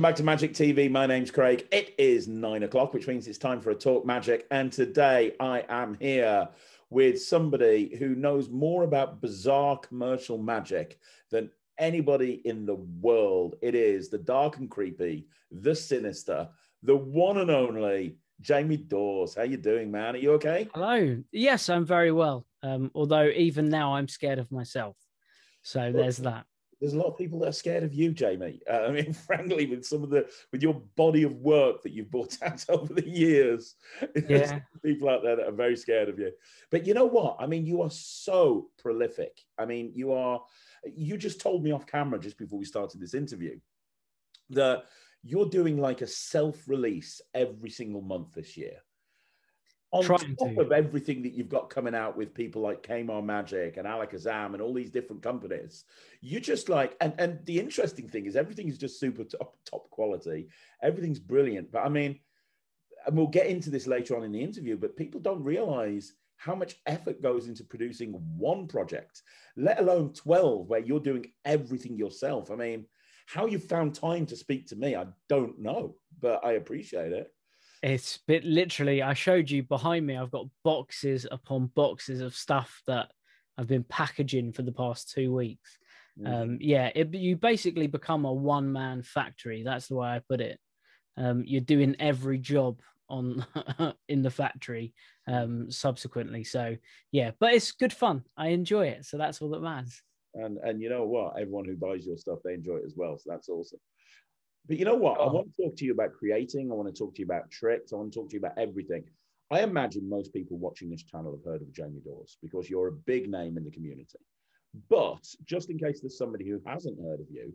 Welcome back to Magic TV. My name's Craig. It is nine o'clock, which means it's time for a talk magic. And today I am here with somebody who knows more about bizarre commercial magic than anybody in the world. It is the dark and creepy, the sinister, the one and only Jamie Dawes. How you doing, man? Are you okay? Hello. Yes, I'm very well. Um, although even now I'm scared of myself. So there's that there's a lot of people that are scared of you, Jamie. Uh, I mean, frankly, with some of the with your body of work that you've brought out over the years, yeah. people out there that are very scared of you. But you know what? I mean, you are so prolific. I mean, you are. You just told me off camera just before we started this interview that you're doing like a self-release every single month this year on Trying top to. of everything that you've got coming out with people like Kaymar Magic and Alakazam and all these different companies, you just like and and the interesting thing is everything is just super top top quality. Everything's brilliant, but I mean, and we'll get into this later on in the interview, but people don't realize how much effort goes into producing one project, let alone 12 where you're doing everything yourself. I mean, how you found time to speak to me, I don't know, but I appreciate it. It's bit literally. I showed you behind me. I've got boxes upon boxes of stuff that I've been packaging for the past two weeks. Mm-hmm. Um, yeah, it, you basically become a one man factory. That's the way I put it. Um, you're doing every job on in the factory um, subsequently. So yeah, but it's good fun. I enjoy it. So that's all that matters. And and you know what? Everyone who buys your stuff, they enjoy it as well. So that's awesome. But you know what? Oh. I want to talk to you about creating. I want to talk to you about tricks. I want to talk to you about everything. I imagine most people watching this channel have heard of Jamie Dawes because you're a big name in the community. But just in case there's somebody who hasn't heard of you,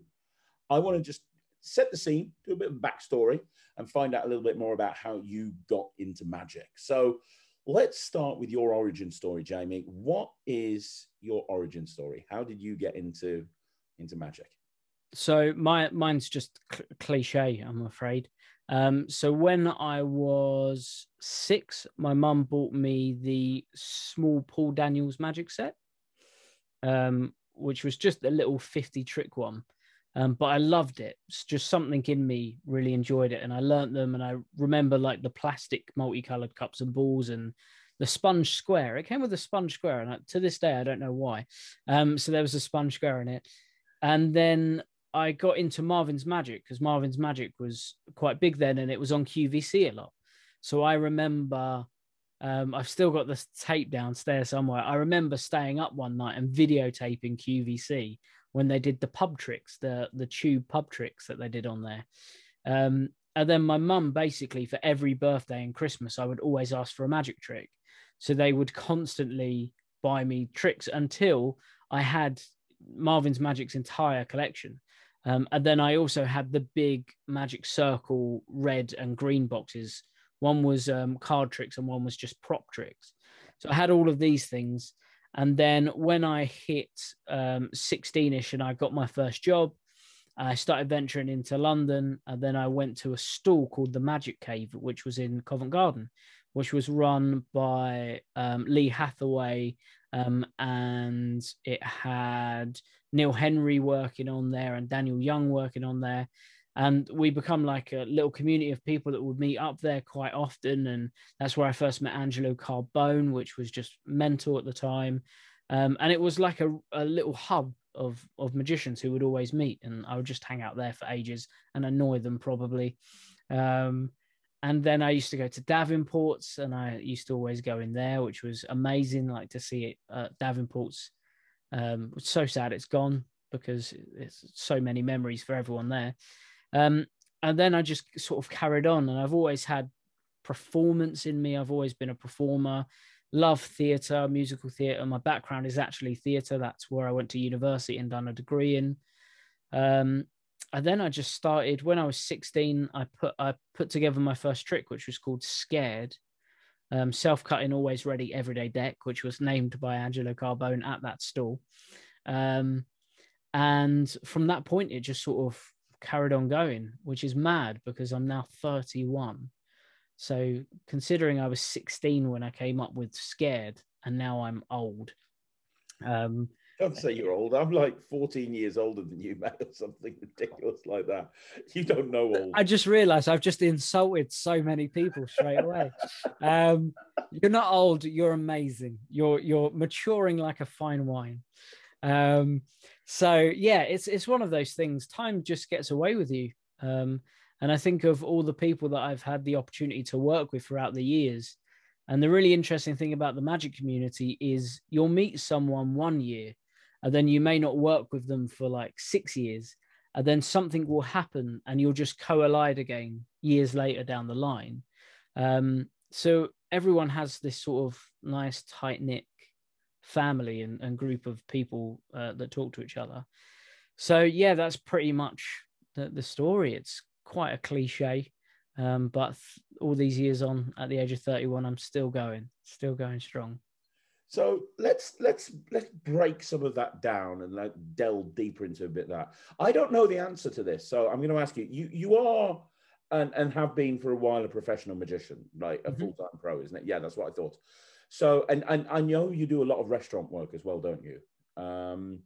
I want to just set the scene, do a bit of backstory, and find out a little bit more about how you got into magic. So let's start with your origin story, Jamie. What is your origin story? How did you get into into magic? So my mine's just cl- cliche, I'm afraid. Um, so when I was six, my mum bought me the small Paul Daniels magic set, um, which was just a little 50 trick one. Um, but I loved it. It's just something in me really enjoyed it, and I learnt them. And I remember like the plastic multicolored cups and balls and the sponge square. It came with a sponge square, and I, to this day I don't know why. Um, so there was a sponge square in it, and then I got into Marvin's Magic because Marvin's Magic was quite big then and it was on QVC a lot. So I remember, um, I've still got the tape downstairs somewhere. I remember staying up one night and videotaping QVC when they did the pub tricks, the the tube pub tricks that they did on there. Um, and then my mum basically for every birthday and Christmas, I would always ask for a magic trick. So they would constantly buy me tricks until I had Marvin's Magic's entire collection. Um, and then I also had the big Magic Circle red and green boxes. One was um, card tricks and one was just prop tricks. So I had all of these things. And then when I hit um, 16ish and I got my first job, I started venturing into London. And then I went to a stall called the Magic Cave, which was in Covent Garden, which was run by um, Lee Hathaway. Um, and it had Neil Henry working on there and Daniel Young working on there. And we become like a little community of people that would meet up there quite often. And that's where I first met Angelo Carbone, which was just mental at the time. Um, and it was like a, a little hub of of magicians who would always meet and I would just hang out there for ages and annoy them probably. Um, and then I used to go to Davenport's and I used to always go in there, which was amazing, like to see it Davenport's um, it's so sad it's gone because it's so many memories for everyone there. Um, and then I just sort of carried on, and I've always had performance in me. I've always been a performer. Love theatre, musical theatre. My background is actually theatre. That's where I went to university and done a degree in. Um, and then I just started when I was 16. I put I put together my first trick, which was called Scared, um, self-cutting always ready everyday deck which was named by angelo carbone at that stall um, and from that point it just sort of carried on going which is mad because i'm now 31 so considering i was 16 when i came up with scared and now i'm old um, Don't say you're old. I'm like 14 years older than you, mate, or something ridiculous like that. You don't know old. I just realised I've just insulted so many people straight away. um, you're not old. You're amazing. You're you're maturing like a fine wine. Um, so yeah, it's it's one of those things. Time just gets away with you. Um, and I think of all the people that I've had the opportunity to work with throughout the years. And the really interesting thing about the magic community is you'll meet someone one year and then you may not work with them for like six years and then something will happen and you'll just collide again years later down the line. Um, so everyone has this sort of nice tight knit family and, and, group of people uh, that talk to each other. So yeah that's pretty much the, the story. It's quite a cliche um, but th- all these years on at the age of 31 i'm still going still going strong so let's let's let's break some of that down and like delve deeper into a bit that. I don't know the answer to this, so I'm going to ask you. You you are and and have been for a while a professional magician, right? A mm-hmm. full time pro, isn't it? Yeah, that's what I thought. So and and I know you do a lot of restaurant work as well, don't you? Um,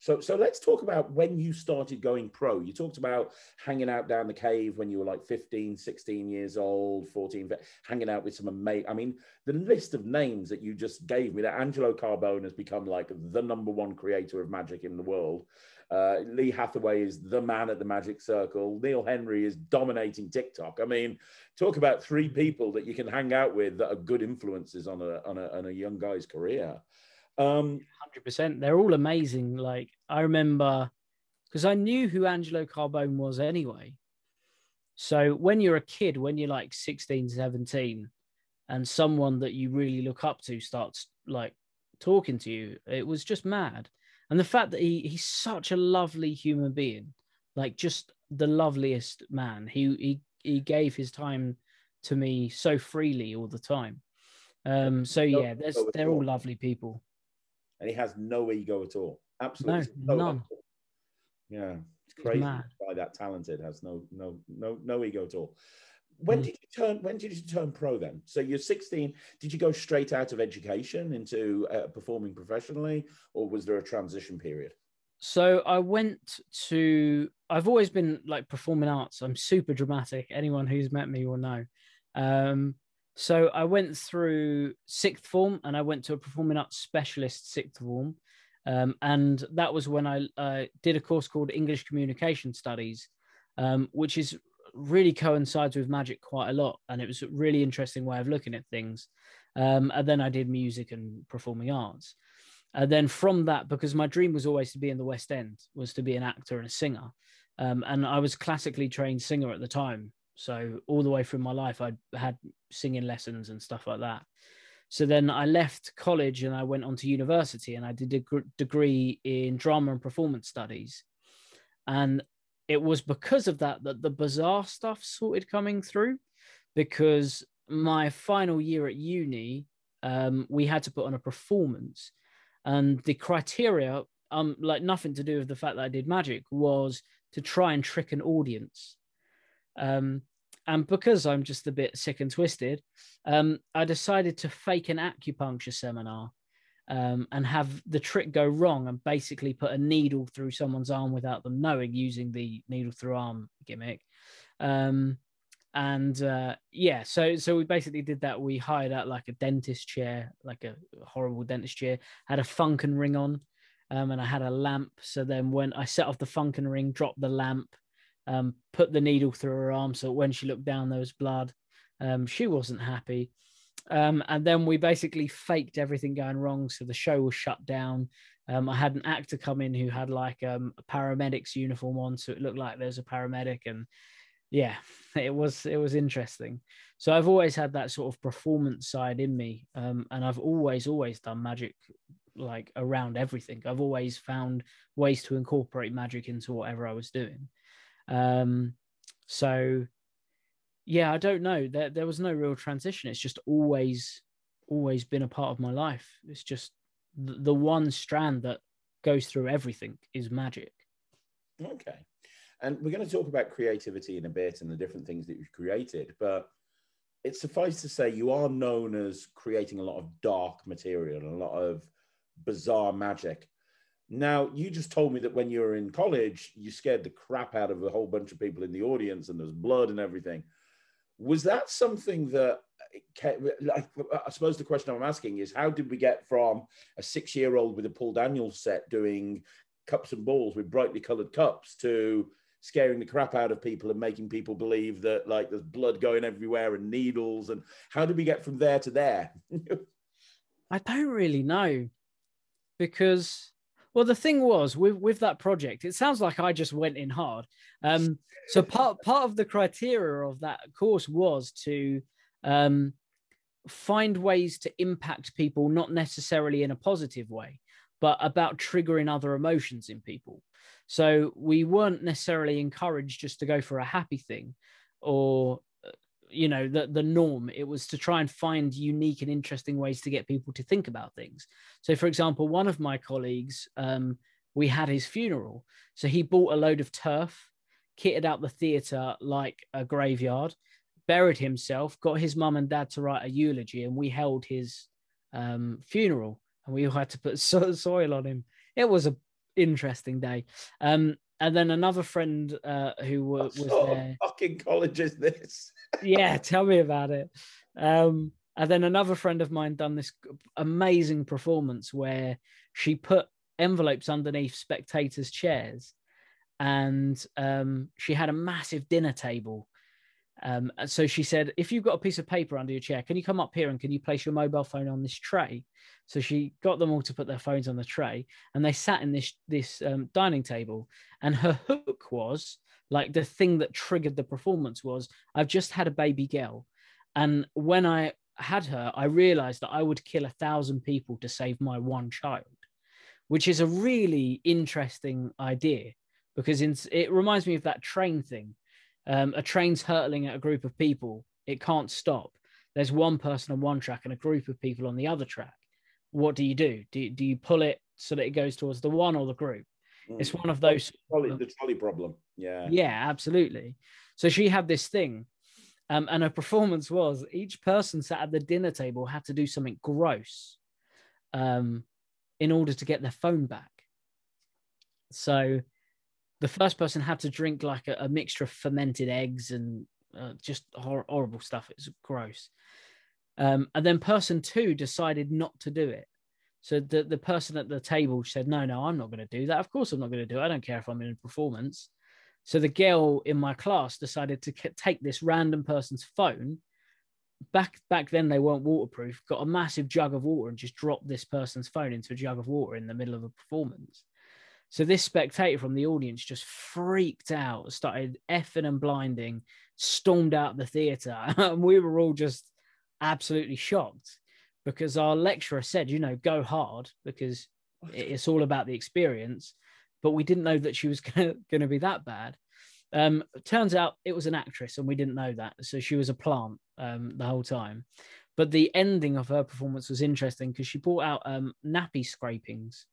so, so let's talk about when you started going pro. You talked about hanging out down the cave when you were like 15, 16 years old, 14, hanging out with some amazing. I mean, the list of names that you just gave me that Angelo Carbone has become like the number one creator of magic in the world. Uh, Lee Hathaway is the man at the magic circle. Neil Henry is dominating TikTok. I mean, talk about three people that you can hang out with that are good influences on a, on a, on a young guy's career. Um, Hundred percent. They're all amazing. Like I remember, because I knew who Angelo Carbone was anyway. So when you're a kid, when you're like 16, 17, and someone that you really look up to starts like talking to you, it was just mad. And the fact that he he's such a lovely human being, like just the loveliest man. He he he gave his time to me so freely all the time. Um, so yeah, there's they're all lovely people and he has no ego at all. Absolutely no, no none. Yeah, it's crazy. Guy that talented has no no no no ego at all. When mm. did you turn? When did you turn pro? Then, so you're 16. Did you go straight out of education into uh, performing professionally, or was there a transition period? So I went to. I've always been like performing arts. I'm super dramatic. Anyone who's met me will know. Um, so I went through sixth form and I went to a performing arts specialist sixth form. Um, and that was when I uh, did a course called English Communication Studies, um, which is really coincides with magic quite a lot. And it was a really interesting way of looking at things. Um, and then I did music and performing arts. And then from that, because my dream was always to be in the West End, was to be an actor and a singer. Um, and I was classically trained singer at the time. So all the way through my life, I had singing lessons and stuff like that. So then I left college and I went on to university and I did a degree in drama and performance studies. And it was because of that that the bizarre stuff started coming through. Because my final year at uni, um, we had to put on a performance, and the criteria, um, like nothing to do with the fact that I did magic, was to try and trick an audience. Um, and because I'm just a bit sick and twisted, um, I decided to fake an acupuncture seminar um, and have the trick go wrong and basically put a needle through someone's arm without them knowing using the needle through arm gimmick. Um, and uh, yeah, so so we basically did that. We hired out like a dentist chair, like a horrible dentist chair, had a Funken ring on, um, and I had a lamp. So then when I set off the Funken ring, dropped the lamp, um, put the needle through her arm so when she looked down there was blood. Um, she wasn't happy. Um, and then we basically faked everything going wrong so the show was shut down. Um, i had an actor come in who had like um, a paramedic's uniform on so it looked like there's a paramedic and yeah it was it was interesting. So i've always had that sort of performance side in me um, and i've always always done magic like around everything. I've always found ways to incorporate magic into whatever i was doing um, so yeah, I don't know. There there was no real transition. It's just always always been a part of my life. It's just the, the one strand that goes through everything is magic. Okay. And we're going to talk about creativity in a bit and the different things that you've created, but it's suffice to say you are known as creating a lot of dark material and a lot of bizarre magic. Now, you just told me that when you were in college, you scared the crap out of a whole bunch of people in the audience and there's blood and everything. Was that something that, I suppose the question I'm asking is how did we get from a six year old with a Paul Daniels set doing cups and balls with brightly colored cups to scaring the crap out of people and making people believe that like there's blood going everywhere and needles and how did we get from there to there i don't really know because well the thing was with with that project it sounds like i just went in hard. Um so part part of the criteria of that course was to um find ways to impact people not necessarily in a positive way but about triggering other emotions in people. So we weren't necessarily encouraged just to go for a happy thing or you know the the norm. It was to try and find unique and interesting ways to get people to think about things. So for example one of my colleagues um, we had his funeral. So he bought a load of turf kitted out the theater like a graveyard buried himself got his mum and dad to write a eulogy and we held his um, funeral and we all had to put soil on him. It was a interesting day. Um, and then another friend uh, who was, was there. Fucking college is this? yeah, tell me about it. Um, and then another friend of mine done this amazing performance where she put envelopes underneath spectators' chairs, and um, she had a massive dinner table um, so she said, if you've got a piece of paper under your chair, can you come up here and can you place your mobile phone on this tray? So she got them all to put their phones on the tray, and they sat in this this um, dining table. And her hook was like the thing that triggered the performance was, I've just had a baby girl, and when I had her, I realized that I would kill a thousand people to save my one child, which is a really interesting idea because it reminds me of that train thing um, a train's hurtling at a group of people, it can't stop. There's one person on one track and a group of people on the other track. What do you do? Do you, do you pull it so that it goes towards the one or the group? Mm. It's one of those. Trolley, the trolley problem. Yeah. Yeah, absolutely. So she had this thing. Um, and her performance was each person sat at the dinner table had to do something gross um, in order to get their phone back. So the first person had to drink like a, a mixture of fermented eggs and uh, just hor- horrible stuff. It's gross. Um, and then person two decided not to do it. So the, the person at the table said, No, no, I'm not going to do that. Of course, I'm not going to do it. I don't care if I'm in a performance. So the girl in my class decided to take this random person's phone. Back back then, they weren't waterproof. Got a massive jug of water and just dropped this person's phone into a jug of water in the middle of a performance. So this spectator from the audience just freaked out, started effing and blinding, stormed out the theatre, and we were all just absolutely shocked because our lecturer said, you know, go hard because it's all about the experience. But we didn't know that she was going to be that bad. Um, turns out it was an actress, and we didn't know that. So she was a plant um, the whole time. But the ending of her performance was interesting because she brought out um, nappy scrapings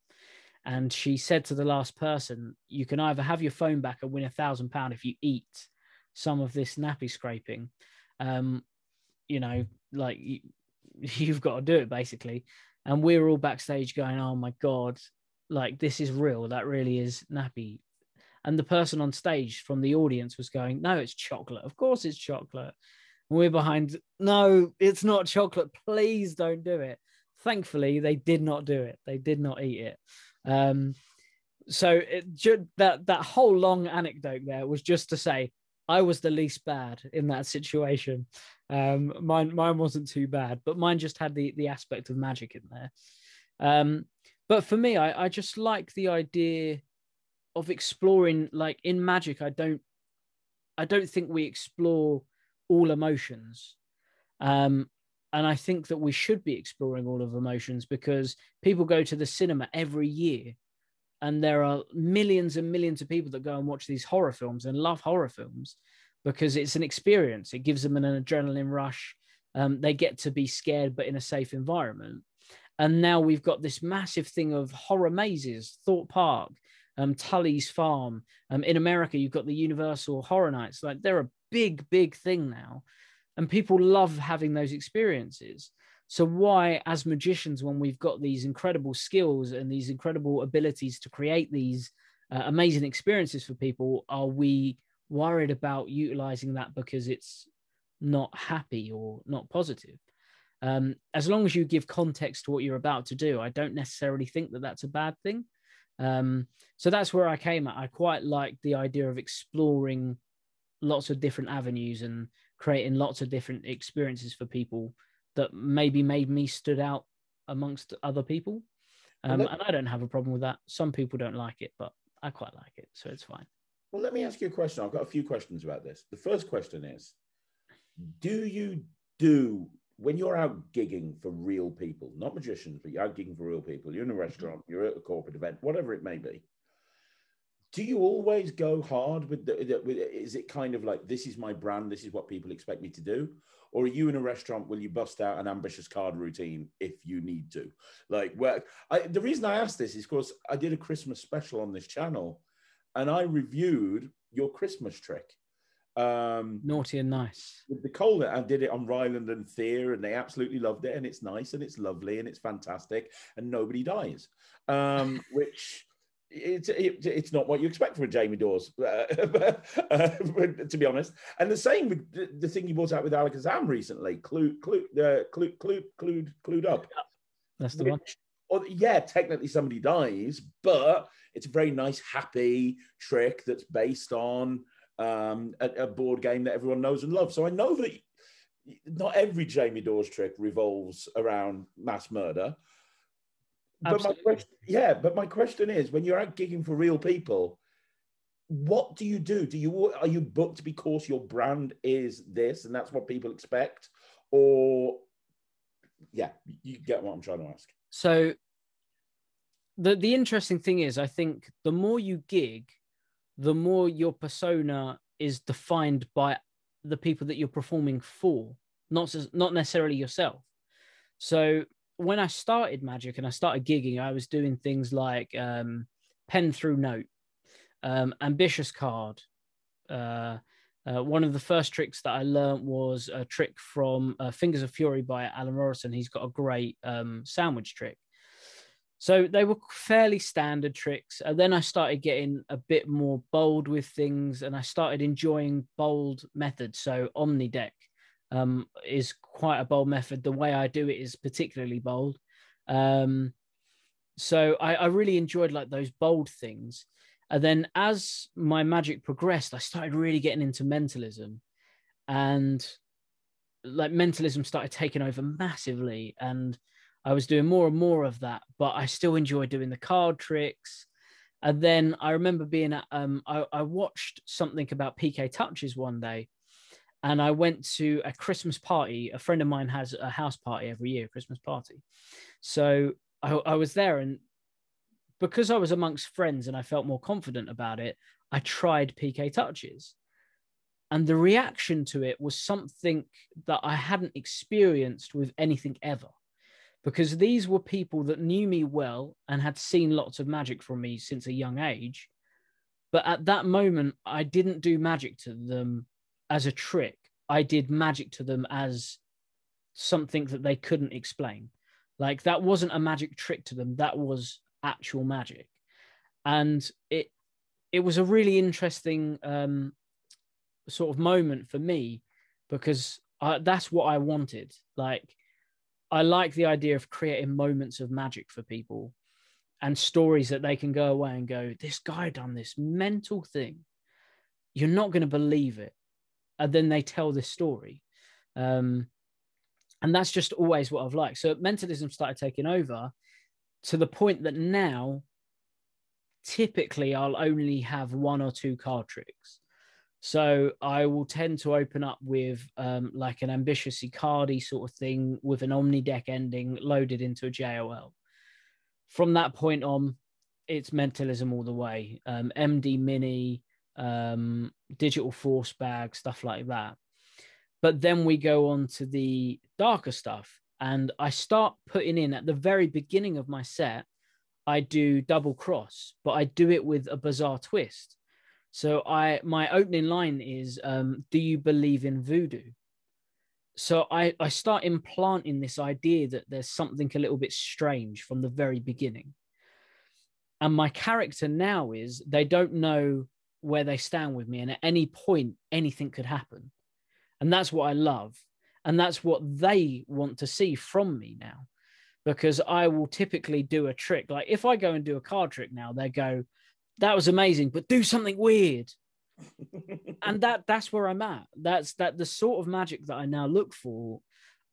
and she said to the last person, "You can either have your phone back and win a thousand pound if you eat some of this nappy scraping, um, you know, like you, you've got to do it basically." And we're all backstage going, "Oh my god, like this is real. That really is nappy." And the person on stage from the audience was going, "No, it's chocolate. Of course, it's chocolate." And we're behind, "No, it's not chocolate. Please don't do it." Thankfully, they did not do it. They did not eat it. Um, so it, that that whole long anecdote there was just to say I was the least bad in that situation. Um, mine mine wasn't too bad, but mine just had the the aspect of magic in there. Um, but for me, I, I just like the idea of exploring. Like in magic, I don't I don't think we explore all emotions. Um, and I think that we should be exploring all of emotions because people go to the cinema every year, and there are millions and millions of people that go and watch these horror films and love horror films because it's an experience. It gives them an adrenaline rush. Um, they get to be scared, but in a safe environment. And now we've got this massive thing of horror mazes, Thorpe Park, um, Tulleys Farm. Um, in America, you've got the Universal Horror Nights. Like they're a big, big thing now and people love having those experiences So why, as magicians, when we've got these incredible skills and these incredible abilities to create these uh, amazing experiences for people, are we worried about utilizing that because it's not happy or not positive? Um, as long as you give context to what you're about to do, I don't necessarily think that that's a bad thing. Um, so that's where I came at. I quite like the idea of exploring lots of different avenues and creating lots of different experiences for people that maybe made me stood out amongst other people. Um, well, and I don't have a problem with that. Some people don't like it, but I quite like it, so it's fine. Well, let me ask you a question. I've got a few questions about this. The first question is Do you do, when you're out gigging for real people, not magicians, but you're out gigging for real people, you're in a mm-hmm. restaurant, you're at a corporate event, whatever it may be, do you always go hard with the, with, is it kind of like this is my brand this is what people expect me to do or are you in a restaurant will you bust out an ambitious card routine if you need to? Like where I, the reason i asked this is because i did a christmas special on this channel and i reviewed your christmas trick um naughty and nice. with the cold i did it on ryland and Thea, and they absolutely loved it and it's nice and it's lovely and it's fantastic and nobody dies um which it's it, it's not what you expect from a Jamie Dawes, uh, uh, to be honest. And the same with the, the thing you brought out with Alakazam recently, clued, clued, uh, clued, clued, clued, clued up. That's the one. Or, yeah, technically somebody dies, but it's a very nice, happy trick that's based on um, a, a, board game that everyone knows and loves. So I know that not every Jamie Dawes trick revolves around mass murder, but my question, yeah, but my question is, when you're out gigging for real people, what do you do? Do you are you booked because your brand is this and that's what people expect, or yeah, you get what I'm trying to ask. So the the interesting thing is, I think the more you gig, the more your persona is defined by the people that you're performing for, not not necessarily yourself. So when I started magic and I started gigging, I was doing things like um, pen through note, um, ambitious card. Uh, uh, one of the first tricks that I learned was a trick from uh, Fingers of Fury by Alan Rorrison. He's got a great um, sandwich trick. So they were fairly standard tricks. And then I started getting a bit more bold with things and I started enjoying bold methods. So Omni deck um, is quite a bold method. The way I do it is particularly bold. Um, so I, I really enjoyed like those bold things. And then as my magic progressed, I started really getting into mentalism, and like mentalism started taking over massively. And I was doing more and more of that, but I still enjoy doing the card tricks. And then I remember being at, um, I, I watched something about PK touches one day, and I went to a Christmas party. A friend of mine has a house party every year, Christmas party. So I, I, was there, and because I was amongst friends and I felt more confident about it, I tried PK touches. And the reaction to it was something that I hadn't experienced with anything ever. Because these were people that knew me well and had seen lots of magic from me since a young age. But at that moment, I didn't do magic to them as a trick. I did magic to them as something that they couldn't explain. Like that wasn't a magic trick to them. That was actual magic, and it it was a really interesting um, sort of moment for me because I, that's what I wanted. Like I like the idea of creating moments of magic for people and stories that they can go away and go, this guy done this mental thing. You're not going to believe it and then they tell this story. Um, and that's just always what I've liked. So mentalism started taking over to the point that now, typically, I'll only have one or two card tricks. So I will tend to open up with um, like an ambitious Icardi sort of thing with an Omni deck ending loaded into a JOL. From that point on, it's mentalism all the way. Um, MD Mini, um, digital force bag, stuff like that. But then we go on to the darker stuff, and I start putting in at the very beginning of my set. I do double cross, but I do it with a bizarre twist. So I my opening line is, um, "Do you believe in voodoo?" so I, I start implanting this idea that there's something a little bit strange from the very beginning. And my character now is they don't know where they stand with me. And at any point, anything could happen. And that's what I love. And that's what they want to see from me now. Because I will typically do a trick. Like if I go and do a card trick now, they go, that was amazing, but do something weird. and that that's where I'm at. That's that the sort of magic that I now look for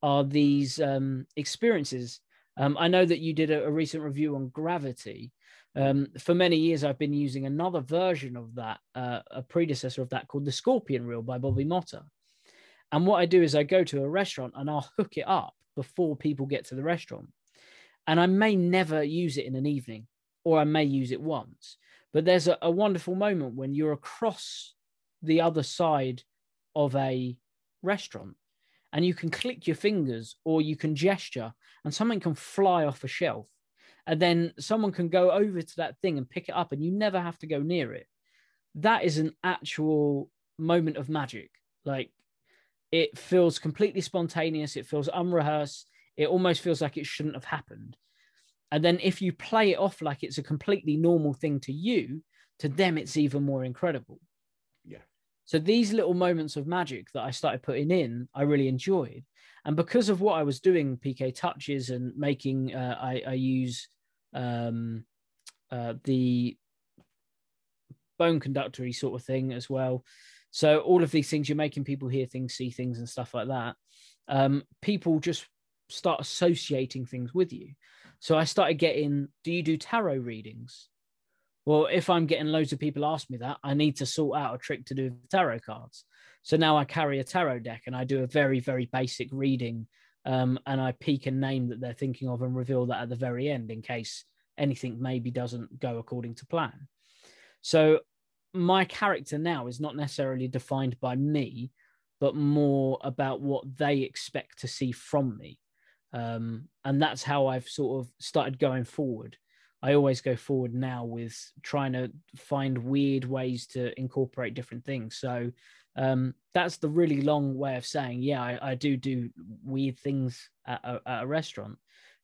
are these um, experiences. Um, I know that you did a, a recent review on gravity. Um, for many years, I've been using another version of that, uh, a predecessor of that called the Scorpion Reel by Bobby Motta. And what I do is I go to a restaurant and I'll hook it up before people get to the restaurant. And I may never use it in an evening, or I may use it once. But there's a, a wonderful moment when you're across the other side of a restaurant and you can click your fingers or you can gesture and something can fly off a shelf and then someone can go over to that thing and pick it up and you never have to go near it. That is an actual moment of magic. Like it feels completely spontaneous it feels unrehearsed it almost feels like it shouldn't have happened. And then if you play it off like it's a completely normal thing to you to them it's even more incredible. Yeah. So these little moments of magic that i started putting in i really enjoyed and because of what i was doing pk touches and making uh, I, I use um, uh, the bone conductory sort of thing as well. So all of these things, you're making people hear things, see things, and stuff like that. Um, people just start associating things with you. So I started getting, do you do tarot readings? Well, if I'm getting loads of people ask me that, I need to sort out a trick to do tarot cards. So now I carry a tarot deck and I do a very, very basic reading um, and I peek a name that they're thinking of and reveal that at the very end in case anything maybe doesn't go according to plan. So my character now is not necessarily defined by me, but more about what they expect to see from me. Um, and that's how I've sort of started going forward. I always go forward now with trying to find weird ways to incorporate different things. So um, that's the really long way of saying, yeah, I, I do do weird things at a, at a restaurant.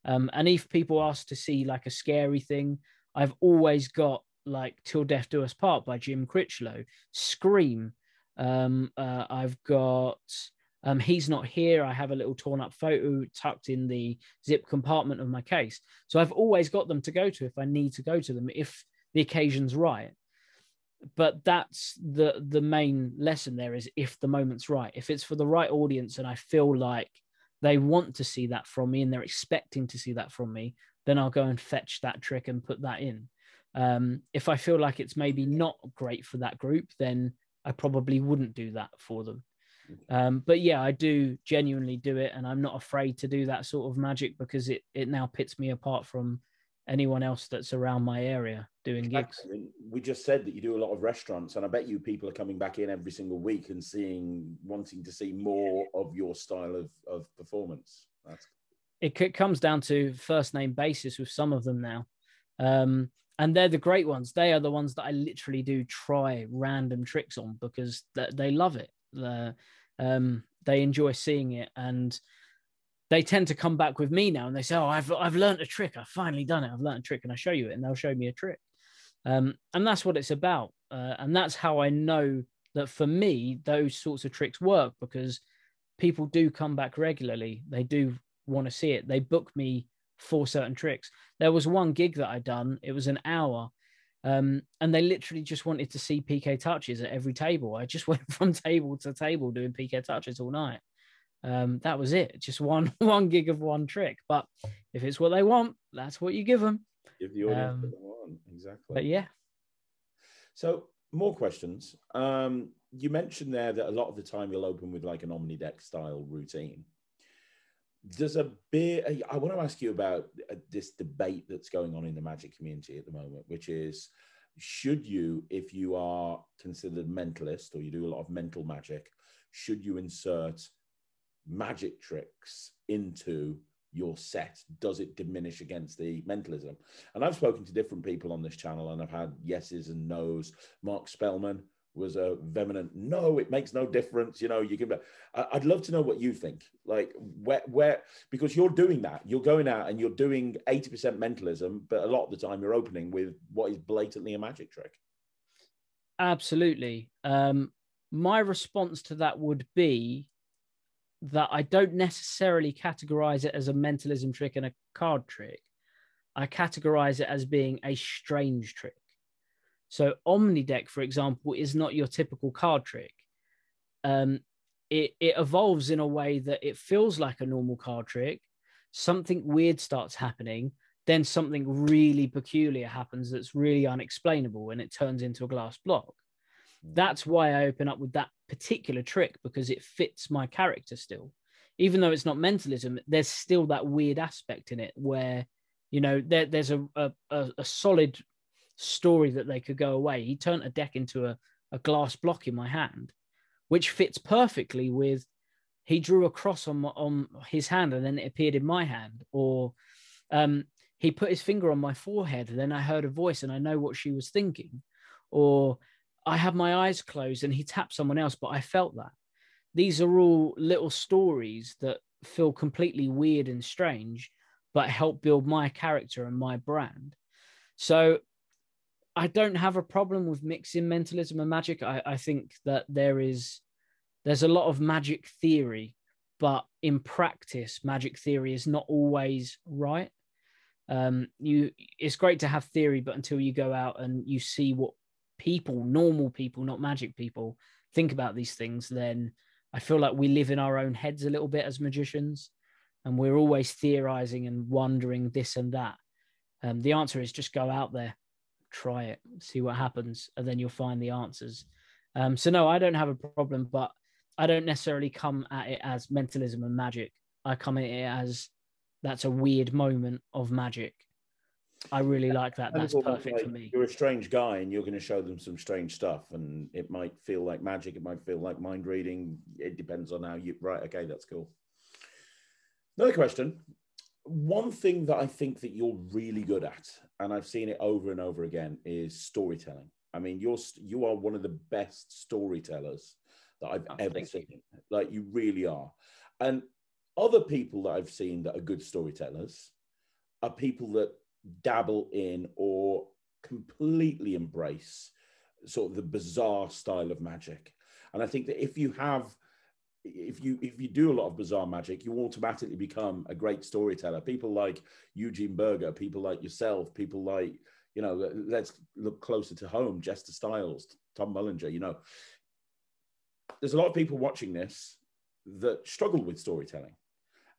Um, and if people ask to see like a scary thing, I've always got like Till Death Do Us Part by Jim Critchlow, Scream. Um, uh, I've got um, He's Not Here. I have a little torn up photo tucked in the zip compartment of my case. So I've always got them to go to if I need to go to them, if the occasion's right but that's the the main lesson there is if the moment's right if it's for the right audience and i feel like they want to see that from me and they're expecting to see that from me then i'll go and fetch that trick and put that in um, if i feel like it's maybe not great for that group then i probably wouldn't do that for them um, but yeah i do genuinely do it and i'm not afraid to do that sort of magic because it it now pits me apart from anyone else that's around my area doing gigs. We just said that you do a lot of restaurants, and I bet you people are coming back in every single week and seeing, wanting to see more of your style of, of performance. That's... It comes down to first name basis with some of them now. Um, and they're the great ones. They are the ones that I literally do try random tricks on because they love it. Um, they enjoy seeing it. And they tend to come back with me now and they say, "Oh, I've I've learned a trick. I've finally done it. I've learned a trick, and I show you it, and they'll show me a trick." Um, and that's what it's about, uh, and that's how I know that for me those sorts of tricks work because people do come back regularly. They do want to see it. They book me for certain tricks. There was one gig that I done. It was an hour. Um, and they literally just wanted to see PK touches at every table. I just went from table to table doing PK touches all night um, that was it. Just one one gig of one trick. But if it's what they want, that's what you give them. Give the audience um, what they want. Exactly. But yeah. So more questions. Um, you mentioned there that a lot of the time you'll open with like an omnideck style routine. There's a bit. I want to ask you about uh, this debate that's going on in the magic community at the moment, which is should you, if you are considered mentalist or you do a lot of mental magic, should you insert magic tricks into your set does it diminish against the mentalism and i've spoken to different people on this channel and i've had yeses and nos Marc Spelmann was a vehement no it makes no difference you know you can i'd love to know what you think. Like where where because you're doing that. You're going out and you're doing 80% mentalism but a lot of the time you're opening with what is blatantly a magic trick. Absolutely. Um my response to that would be that i don't necessarily categorize it as a mentalism trick and a card trick. I categorize it as being a strange trick so Omnideck, for example, is not your typical card trick. Um, it, it evolves in a way that it feels like a normal card trick. Something weird starts happening, then something really peculiar happens that's really unexplainable, and it turns into a glass block. That's why I open up with that particular trick because it fits my character still. Even though it's not mentalism, there's still that weird aspect in it where, you know, there, there's a, a, a solid story that they could go away. He turned a deck into a, a glass block in my hand, which fits perfectly with he drew a cross on my, on his hand and then it appeared in my hand, or um, he put his finger on my forehead and then I heard a voice and I know what she was thinking, or I had my eyes closed and he tapped someone else, but I felt that. These are all little stories that feel completely weird and strange, but help build my character and my brand. So I don't have a problem with mixing mentalism and magic. I, I think that there is there's a lot of magic theory, but in practice, magic theory is not always right. Um, you it's great to have theory, but until you go out and you see what people, normal people, not magic people, think about these things, then I feel like we live in our own heads a little bit as magicians, and we're always theorizing and wondering this and that. Um, the answer is just go out there try it, see what happens, and then you'll find the answers. Um, so no, I don't have a problem, but I don't necessarily come at it as mentalism and magic. I come at it as that's a weird moment of magic. I really like that. That's perfect like for me. You're a strange guy, and you're going to show them some strange stuff, and it might feel like magic. It might feel like mind reading. It depends on how you. Right? Okay, that's cool. Another question: one thing that I think that you're really good at, and I've seen it over and over again, is storytelling. I mean, you're you are one of the best storytellers that I've oh, ever seen. You. Like you really are. And other people that I've seen that are good storytellers are people that dabble in or completely embrace sort of the bizarre style of magic. And I think that if you have if you if you do a lot of bizarre magic, you automatically become a great storyteller. People like Eugene Burger, people like yourself, people like you know, let's look closer to home, Jester Styles, Tom Mullinger. You know, there's a lot of people watching this that struggle with storytelling,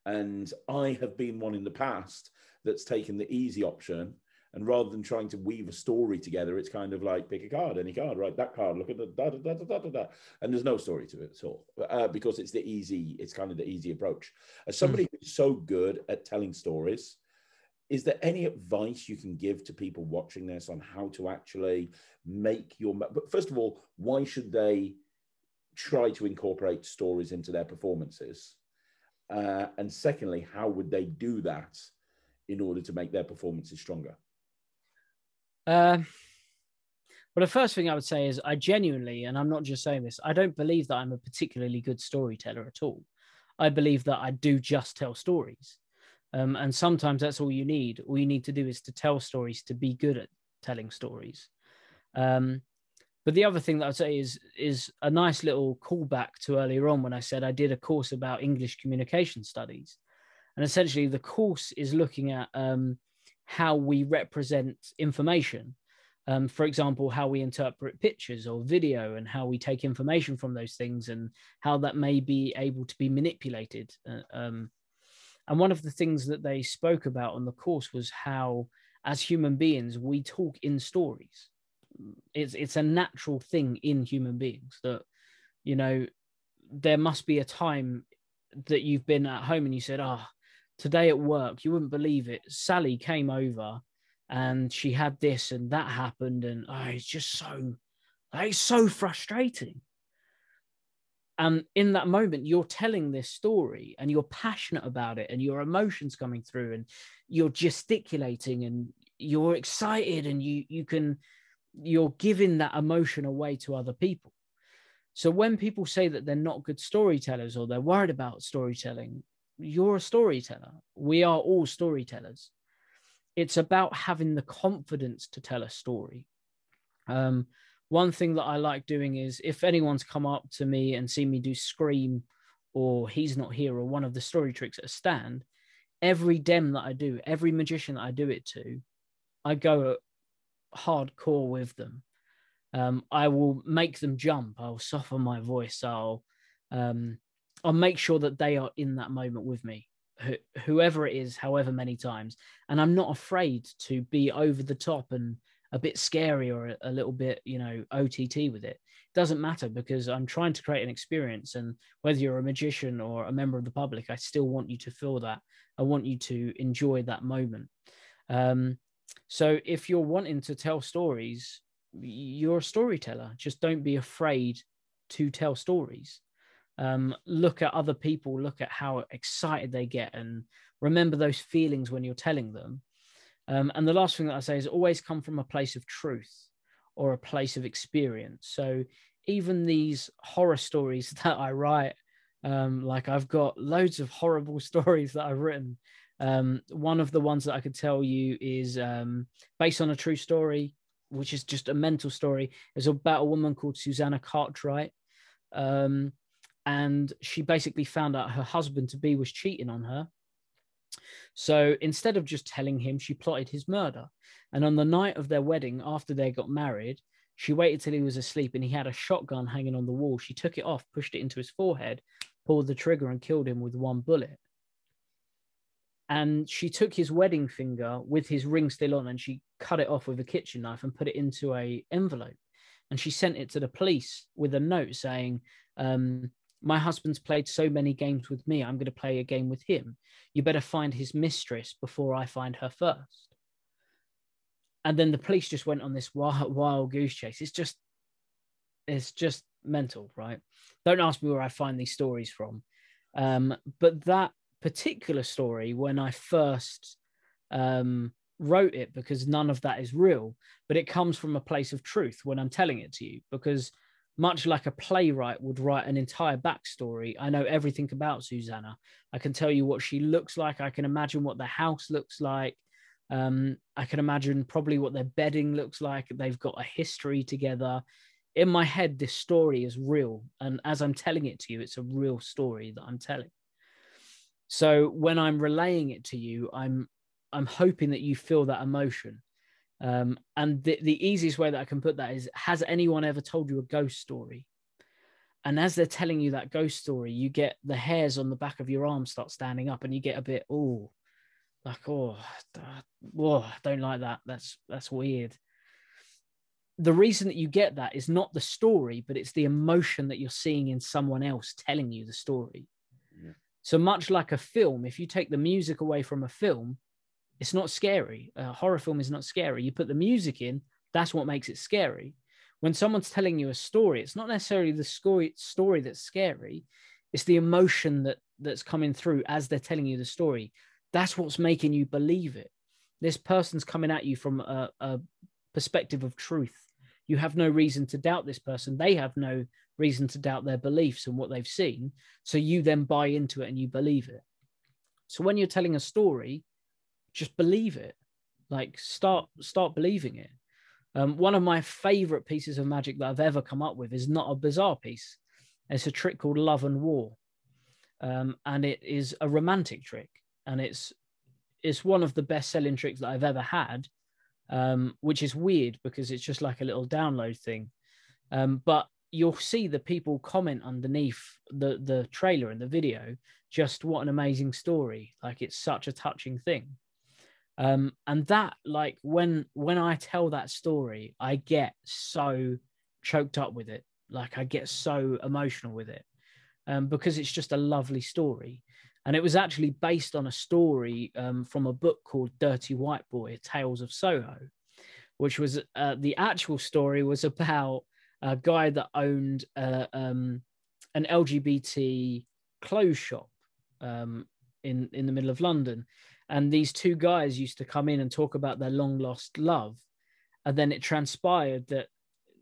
and I have been one in the past that's taken the easy option and rather than trying to weave a story together, it's kind of like pick a card, any card, right? That card, look at the da da da da da da, and there's no story to it at all uh, because it's the easy, it's kind of the easy approach. As somebody mm. who's so good at telling stories, is there any advice you can give to people watching this on how to actually make your? But first of all, why should they try to incorporate stories into their performances? Uh, and secondly, how would they do that in order to make their performances stronger? Uh, well, the first thing I would say is I genuinely, and I'm not just saying this, I don't believe that I'm a particularly good storyteller at all. I believe that I do just tell stories. Um, and sometimes that's all you need. All you need to do is to tell stories to be good at telling stories. Um, but the other thing that I'd say is is a nice little callback to earlier on when I said I did a course about English communication studies, and essentially the course is looking at um, how we represent information. Um, for example, how we interpret pictures or video and how we take information from those things and how that may be able to be manipulated. Uh, um, and one of the things that they spoke about on the course was how, as human beings, we talk in stories. It's it's a natural thing in human beings that, you know, there must be a time that you've been at home and you said, "Ah, oh, today at work, you wouldn't believe it. Sally came over and she had this and that happened, and oh, it's just so, it's so frustrating. And in that moment, you're telling this story and you're passionate about it, and your emotions coming through, and you're gesticulating and you're excited, and you you can you're giving that emotion away to other people. So when people say that they're not good storytellers or they're worried about storytelling, you're a storyteller. We are all storytellers. It's about having the confidence to tell a story. Um, one thing that I like doing is if anyone's come up to me and seen me do Scream or He's Not Here or one of the story tricks at a stand, every dem that I do, every magician that I do it to, I go hardcore with them. Um, I will make them jump. I'll soften my voice. I'll um, I'll make sure that they are in that moment with me, Wh- whoever it is, however many times. And I'm not afraid to be over the top and a bit scary or a, a little bit, you know, OTT with it. Doesn't matter because I'm trying to create an experience. And whether you're a magician or a member of the public, I still want you to feel that. I want you to enjoy that moment. Um, so if you're wanting to tell stories, you're a storyteller. Just don't be afraid to tell stories. Um, look at other people, look at how excited they get, and remember those feelings when you're telling them. Um, and the last thing that I say is always come from a place of truth or a place of experience. So even these horror stories that I write, um, like I've got loads of horrible stories that I've written. Um, one of the ones that I could tell you is um, based on a true story, which is just a mental story. It's about a woman called Susanna Cartwright. Um, and she basically found out her husband to be was cheating on her so instead of just telling him, she plotted his murder. And on the night of their wedding, after they got married, she waited till he was asleep and he had a shotgun hanging on the wall. She took it off, pushed it into his forehead, pulled the trigger, and killed him with one bullet. And she took his wedding finger with his ring still on and she cut it off with a kitchen knife and put it into a envelope. And she sent it to the police with a note saying, um, my husband's played so many games with me. I'm going to play a game with him. You better find his mistress before I find her first. And then the police just went on this wild, wild goose chase. It's just, it's just mental, right? Don't ask me where I find these stories from. Um, but that particular story, when I first um, wrote it, because none of that is real, but it comes from a place of truth when I'm telling it to you, because much like a playwright would write an entire backstory. I know everything about Susanna. I can tell you what she looks like. I can imagine what the house looks like. Um, I can imagine probably what their bedding looks like. They've got a history together. In my head, this story is real. And as I'm telling it to you, it's a real story that I'm telling. So when I'm relaying it to you, I'm I'm hoping that you feel that emotion. Um, and the, the easiest way that I can put that is Has anyone ever told you a ghost story? And as they're telling you that ghost story, you get the hairs on the back of your arm start standing up and you get a bit, oh, like, oh, oh, I don't like that. That's that's weird. The reason that you get that is not the story, but it's the emotion that you're seeing in someone else telling you the story. Yeah. So much like a film, if you take the music away from a film, it's not scary. A horror film is not scary. You put the music in, that's what makes it scary. When someone's telling you a story, it's not necessarily the story story that's scary. It's the emotion that that's coming through as they're telling you the story. That's what's making you believe it. This person's coming at you from a, a perspective of truth. You have no reason to doubt this person. They have no reason to doubt their beliefs and what they've seen. So you then buy into it and you believe it. So when you're telling a story, just believe it. Like start start believing it. Um, one of my favorite pieces of magic that i've ever come up with is not a bizarre piece. It's a trick called love and war. Um, and it is a romantic trick. And it's it's one of the best selling tricks that i've ever had um, which is weird because it's just like a little download thing. Um, but you'll see the people comment underneath the the trailer and the video just what an amazing story. Like it's such a touching thing um, and that like when when i tell that story i get so choked up with it. Like i get so emotional with it um, because it's just a lovely story. And it was actually based on a story um, from a book called dirty white boy tales of soho which was uh, the actual story was about a guy that owned uh, um, an lgbt clothes shop um, in in the middle of london and these two guys used to come in and talk about their long lost love. And then it transpired that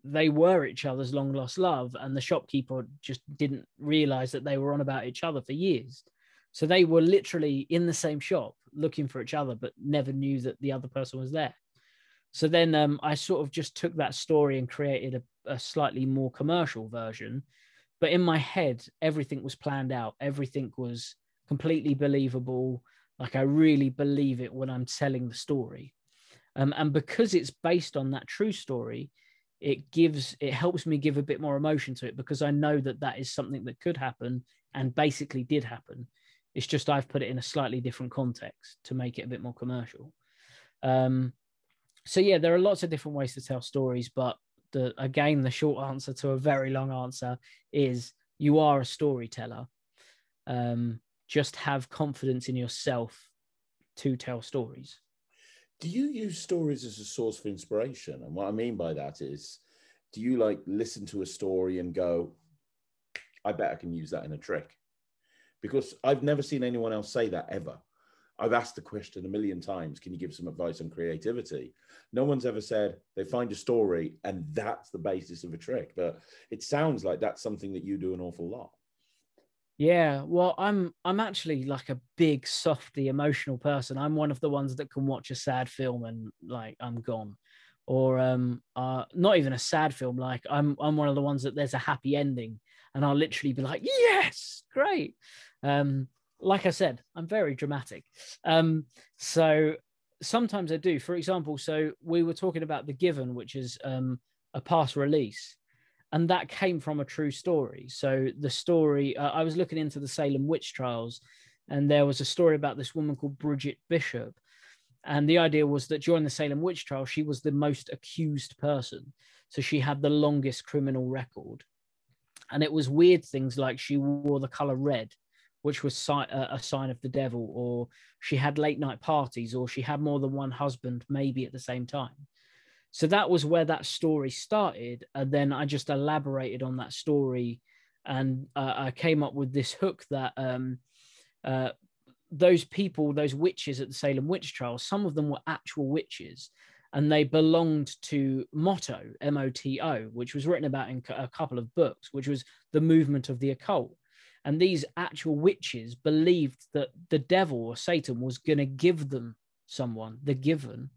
they were each other's long lost love and the shopkeeper just didn't realize that they were on about each other for years. So they were literally in the same shop looking for each other but never knew that the other person was there. So then um, i sort of just took that story and created a, a slightly more commercial version. But in my head everything was planned out. Everything was completely believable like i really believe it when i'm telling the story. Um, and because it's based on that true story it gives it helps me give a bit more emotion to it because i know that that is something that could happen and basically did happen. It's just i've put it in a slightly different context to make it a bit more commercial. Um, so yeah there are lots of different ways to tell stories but the again the short answer to a very long answer is you are a storyteller. Um, just have confidence in yourself to tell stories do you use stories as a source for inspiration? And what I mean by that is, do you like listen to a story and go, I bet I can use that in a trick? Because I've never seen anyone else say that ever. I've asked the question a million times can you give some advice on creativity? No one's ever said they find a story and that's the basis of a trick. But it sounds like that's something that you do an awful lot. Yeah, well, I'm I'm actually like a big, softy, emotional person. I'm one of the ones that can watch a sad film and like I'm gone, or um, uh, not even a sad film. Like I'm I'm one of the ones that there's a happy ending, and I'll literally be like, yes, great. Um, like I said, I'm very dramatic. Um, so sometimes I do. For example, so we were talking about The Given, which is um, a past release and that came from a true story. So the story, uh, I was looking into the Salem witch trials, and there was a story about this woman called Bridget Bishop, and the idea was that during the Salem witch trial, she was the most accused person, so she had the longest criminal record, and it was weird things like she wore the color red. Which was uh, a sign of the devil, or she had late night parties, or she had more than one husband, maybe at the same time so that was where that story started and then i just elaborated on that story and uh, i came up with this hook that um, uh, those people those witches at the salem witch trials some of them were actual witches and they belonged to Motto, M O T O, which was written about in a couple of books, which was the movement of the occult. And these actual witches believed that the devil or Satan was going to give them someone, the given,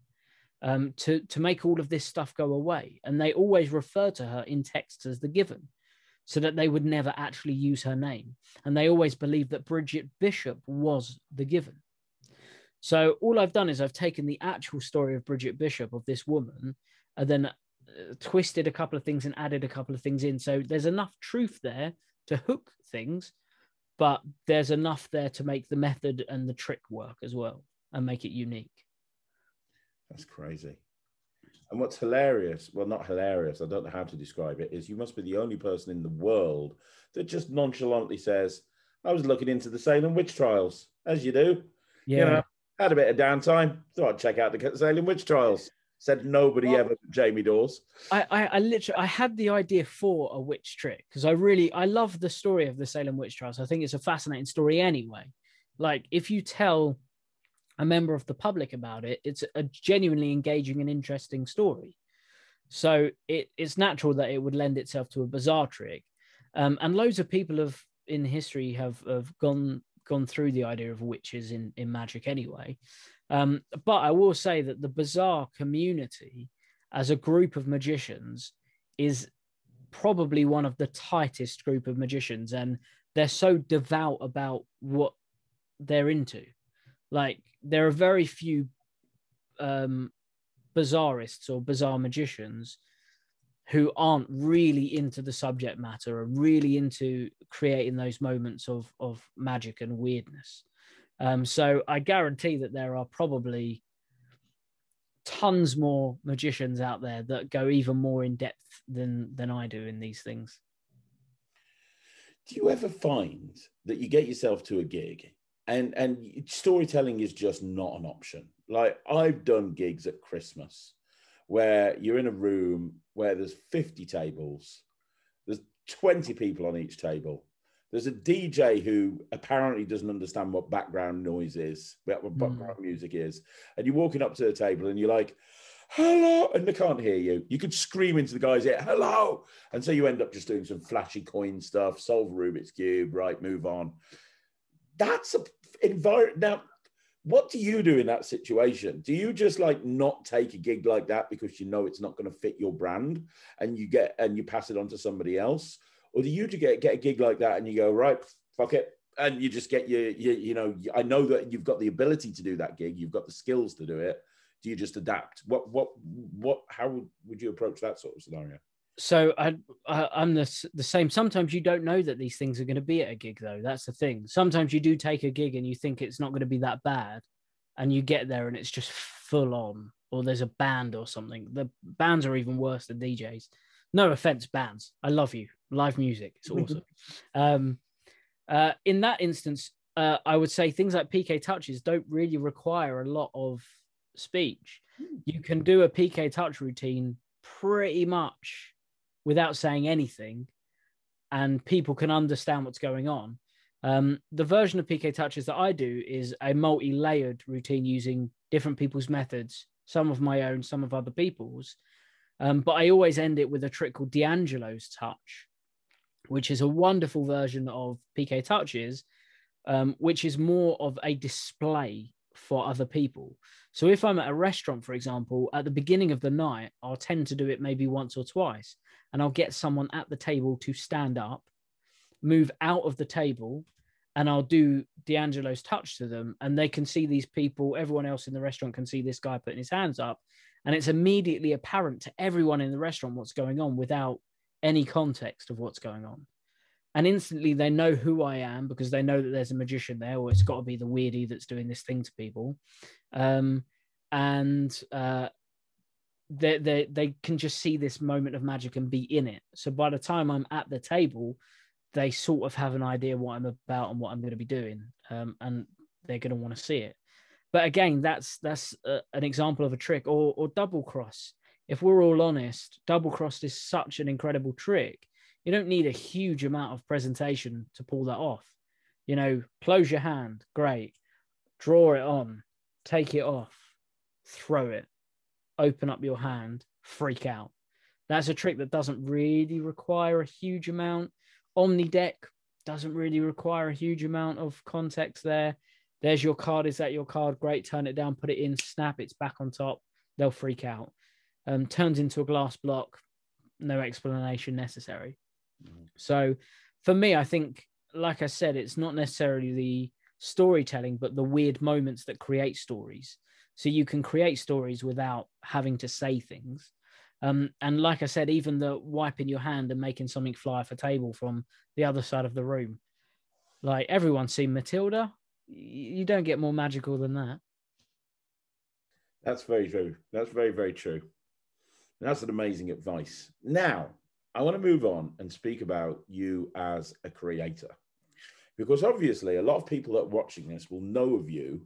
um, to to make all of this stuff go away. And they always refer to her in texts as the given, so that they would never actually use her name. And they always believed that Bridget Bishop was the given. So all I've done is I've taken the actual story of Bridget Bishop of this woman, and then uh, twisted a couple of things and added a couple of things in. So there's enough truth there to hook things, but there's enough there to make the method and the trick work as well and make it unique. That's crazy. And what's hilarious, well, not hilarious, I don't know how to describe it, is you must be the only person in the world that just nonchalantly says, I was looking into the Salem witch trials, as you do. Yeah. You know, had a bit of downtime, thought I'd check out the Salem witch trials. Said nobody well, ever, Jamie Dawes. I, I, I literally, I had the idea for a witch trick because I really, I love the story of the Salem witch trials. I think it's a fascinating story anyway. Like, if you tell a member of the public about it, it's a genuinely engaging and interesting story. So it, it's natural that it would lend itself to a bizarre trick. Um, and loads of people have in history have, have gone gone through the idea of witches in, in magic anyway. Um, but I will say that the bizarre community as a group of magicians is probably one of the tightest group of magicians and they're so devout about what they're into like there are very few um, bizarrists or bizarre magicians who aren't really into the subject matter or really into creating those moments of of magic and weirdness. Um, so I guarantee that there are probably tons more magicians out there that go even more in depth than than I do in these things. Do you ever find that you get yourself to a gig and and storytelling is just not an option like i've done gigs at christmas where you're in a room where there's 50 tables there's 20 people on each table there's a dj who apparently doesn't understand what background noise is what hmm. background mm. music is and you're walking up to the table and you're like hello, and they can't hear you. You could scream into the guy's ear, hello. And so you end up just doing some flashy coin stuff, solve Rubik's Cube, right, move on. That's a environment. Now, what do you do in that situation? Do you just like not take a gig like that because you know it's not going to fit your brand and you get and you pass it on to somebody else? Or do you to get, get a gig like that and you go, right, fuck it, and you just get your, your, you know, I know that you've got the ability to do that gig, you've got the skills to do it. Do you just adapt? What, what, what? How would, would you approach that sort of scenario? So I, I am the the same. Sometimes you don't know that these things are going to be at a gig, though. That's the thing. Sometimes you do take a gig and you think it's not going to be that bad, and you get there and it's just full on, or there's a band or something. The bands are even worse than DJs. No offense, bands. I love you. Live music. It's awesome. um, uh, in that instance, uh, I would say things like PK touches don't really require a lot of speech. Hmm. You can do a PK touch routine pretty much without saying anything, and people can understand what's going on. Um, the version of PK touches that I do is a multi layered routine using different people's methods, some of my own, some of other people's. Um, but I always end it with a trick called D'Angelo's touch, which is a wonderful version of PK touches, um, which is more of a display for other people. So if I'm at a restaurant, for example, at the beginning of the night, I'll tend to do it maybe once or twice, and I'll get someone at the table to stand up, move out of the table, and I'll do D'Angelo's touch to them, and they can see these people. Everyone else in the restaurant can see this guy putting his hands up, and it's immediately apparent to everyone in the restaurant what's going on without any context of what's going on. And instantly they know who I am because they know that there's a magician there, or it's got to be the weirdie that's doing this thing to people. Um, and uh, they, they, they can just see this moment of magic and be in it. So by the time I'm at the table, they sort of have an idea what I'm about and what I'm going to be doing. Um, and they're going to want to see it. But again, that's that's uh, an example of a trick or or double cross. If we're all honest, double cross is such an incredible trick. You don't need a huge amount of presentation to pull that off. You know, close your hand, great. Draw it on, take it off, throw it, open up your hand, freak out. That's a trick that doesn't really require a huge amount. Omni deck doesn't really require a huge amount of context there. There's your card. Is that your card? Great. Turn it down, put it in, snap, it's back on top. They'll freak out. Um, turns into a glass block. No explanation necessary. So for me, I think, like I said, it's not necessarily the storytelling, but the weird moments that create stories. So you can create stories without having to say things. Um, and like I said, even the wiping your hand and making something fly off a table from the other side of the room. Like everyone's seen Matilda you don't get more magical than that. That's very true. That's very, very true. That's an amazing advice. Now, I want to move on and speak about you as a creator. Because obviously, a lot of people that are watching this will know of you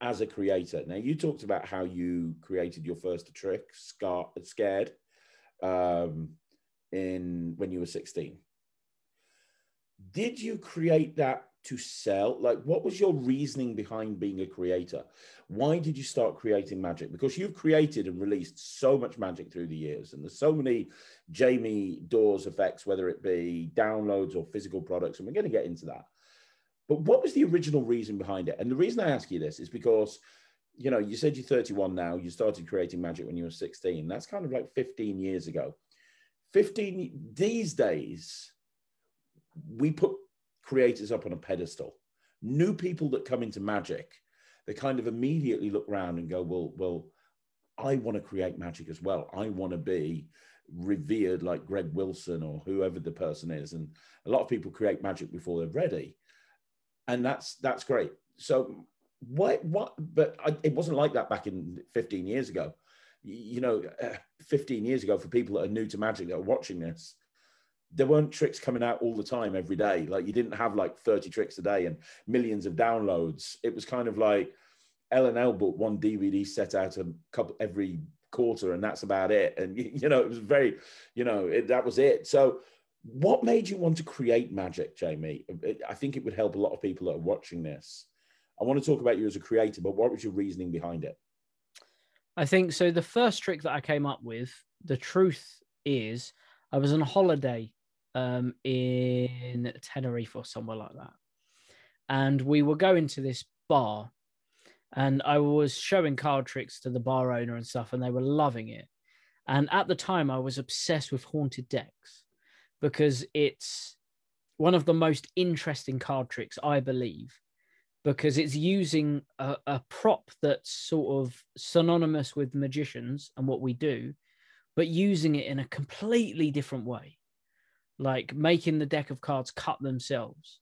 as a creator. Now, you talked about how you created your first trick, Scar- Scared, um, in when you were 16. Did you create that to sell? Like, what was your reasoning behind being a creator? Why did you start creating magic? Because you've created and released so much magic through the years, and there's so many Jamie Dawes effects, whether it be downloads or physical products, and we're going to get into that. But what was the original reason behind it? And the reason I ask you this is because, you know, you said you're 31 now, you started creating magic when you were 16. That's kind of like 15 years ago. 15 these days, we put creators up on a pedestal. New people that come into magic, they kind of immediately look around and go, well, well, I want to create magic as well. I want to be revered like Greg Wilson or whoever the person is. And a lot of people create magic before they're ready. And that's that's great. So what what but I, it wasn't like that back in 15 years ago. You know, uh, 15 years ago for people that are new to magic that are watching this, there weren't tricks coming out all the time every day. Like you didn't have like 30 tricks a day and millions of downloads. It was kind of like L&L bought one DVD set out a couple every quarter and that's about it. And you know, it was very, you know, it, that was it. So what made you want to create magic, Jamie? I think it would help a lot of people that are watching this. I want to talk about you as a creator, but what was your reasoning behind it? I think so. The first trick that I came up with, the truth is, I was on holiday um, in Tenerife or somewhere like that, and we were going to this bar, and I was showing card tricks to the bar owner and stuff, and they were loving it. And at the time, I was obsessed with haunted decks because it's one of the most interesting card tricks, I believe, because it's using a, a prop that's sort of synonymous with magicians and what we do, but using it in a completely different way, like making the deck of cards cut themselves.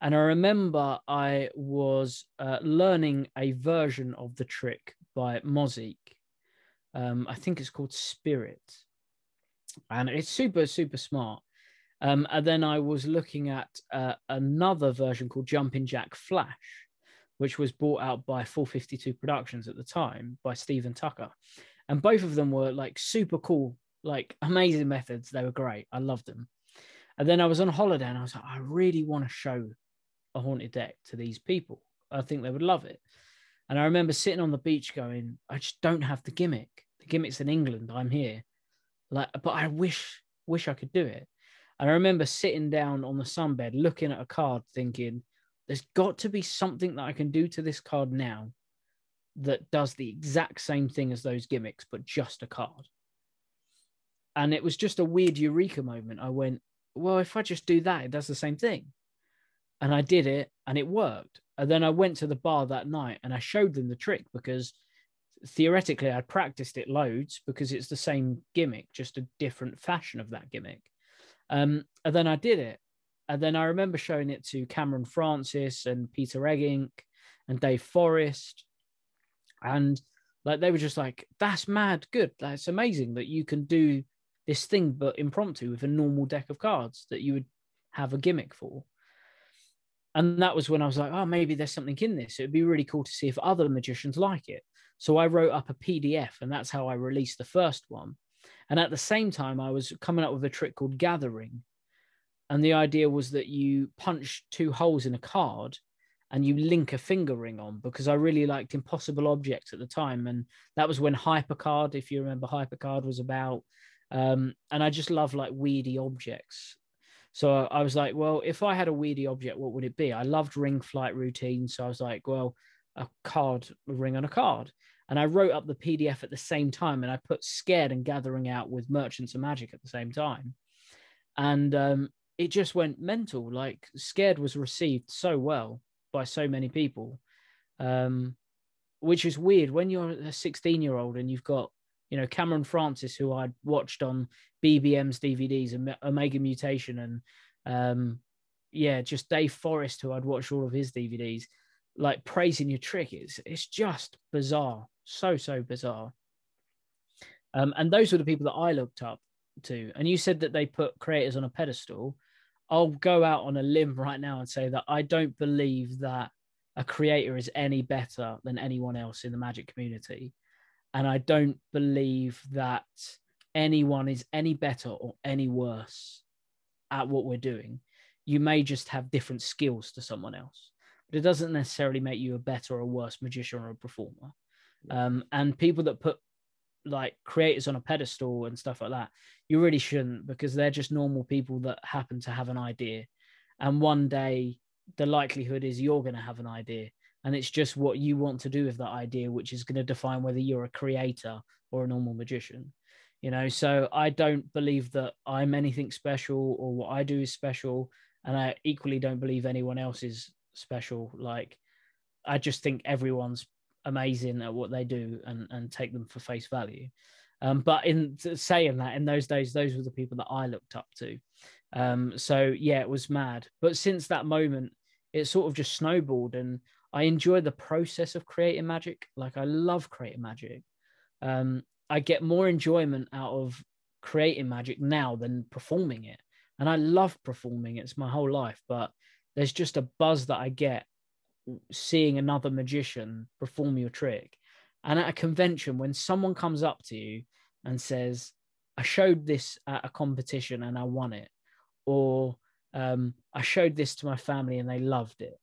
And I remember I was uh, learning a version of the trick by Mozik. Um, I think it's called Spirit. And it's super, super smart. Um, and then I was looking at uh, another version called Jumping Jack Flash, which was brought out by 452 Productions at the time by Stephen Tucker. And both of them were like super cool, like amazing methods. They were great. I loved them. And then I was on holiday and I was like, I really want to show a haunted deck to these people. I think they would love it. And I remember sitting on the beach going, I just don't have the gimmick. The gimmick's in England. I'm here. Like, but I wish, wish I could do it. And I remember sitting down on the sunbed, looking at a card, thinking, there's got to be something that I can do to this card now that does the exact same thing as those gimmicks, but just a card. And it was just a weird eureka moment. I went, well, if I just do that, it does the same thing. And I did it and it worked. And then I went to the bar that night and I showed them the trick because theoretically I'd practiced it loads because it's the same gimmick, just a different fashion of that gimmick. Um, and then I did it. And then I remember showing it to Cameron Francis and Peter Eggink and Dave Forrest. And like they were just like, that's mad good. That's amazing that you can do this thing, but impromptu with a normal deck of cards that you would have a gimmick for. And that was when I was like, oh, maybe there's something in this. It would be really cool to see if other magicians like it. So I wrote up a PDF, and that's how I released the first one. And at the same time, I was coming up with a trick called gathering. And the idea was that you punch two holes in a card and you link a finger ring on because I really liked impossible objects at the time. And that was when Hypercard, if you remember, Hypercard was about. Um, and I just love like weedy objects. So I was like, well, if I had a weedy object, what would it be? I loved ring flight routines. So I was like, well, a card, a ring on a card and I wrote up the PDF at the same time, and I put Scared and Gathering out with Merchants of Magic at the same time, and um, it just went mental. Like Scared was received so well by so many people, um, which is weird when you're a 16 year old and you've got you know Cameron Francis, who I'd watched on BBM's DVDs Omega Mutation, and um, yeah, just Dave Forrest, who I'd watched all of his DVDs, like praising your trick. It's it's just bizarre so so bizarre. Um, and those were the people that I looked up to. And you said that they put creators on a pedestal. I'll go out on a limb right now and say that I don't believe that a creator is any better than anyone else in the magic community. And I don't believe that anyone is any better or any worse at what we're doing. You may just have different skills to someone else, but it doesn't necessarily make you a better or a worse magician or a performer. Um, and people that put like creators on a pedestal and stuff like that, you really shouldn't because they're just normal people that happen to have an idea. And one day, the likelihood is you're going to have an idea. And it's just what you want to do with that idea, which is going to define whether you're a creator or a normal magician. You know, so I don't believe that I'm anything special or what I do is special. And I equally don't believe anyone else is special. Like, I just think everyone's amazing at what they do and and take them for face value. Um, but in saying that, in those days, those were the people that I looked up to. Um, so yeah, it was mad. But since that moment, it sort of just snowballed, and I enjoy the process of creating magic. Like I love creating magic. Um, I get more enjoyment out of creating magic now than performing it, and I love performing. It's my whole life, but there's just a buzz that I get seeing another magician perform your trick. And at a convention, when someone comes up to you and says, I showed this at a competition and I won it, or um, I showed this to my family and they loved it,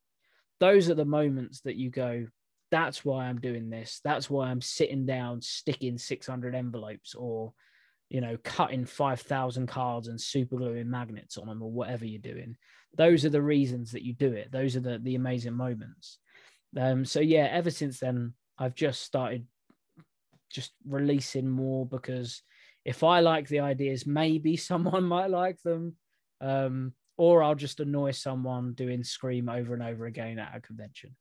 those are the moments that you go, that's why I'm doing this. That's why I'm sitting down, sticking 600 envelopes or, you know, cutting 5,000 cards and super gluing magnets on them or whatever you're doing. Those are the reasons that you do it. Those are the, the amazing moments. Um, so yeah, ever since then, I've just started just releasing more because if I like the ideas, maybe someone might like them. Um, or I'll just annoy someone doing Scream over and over again at a convention.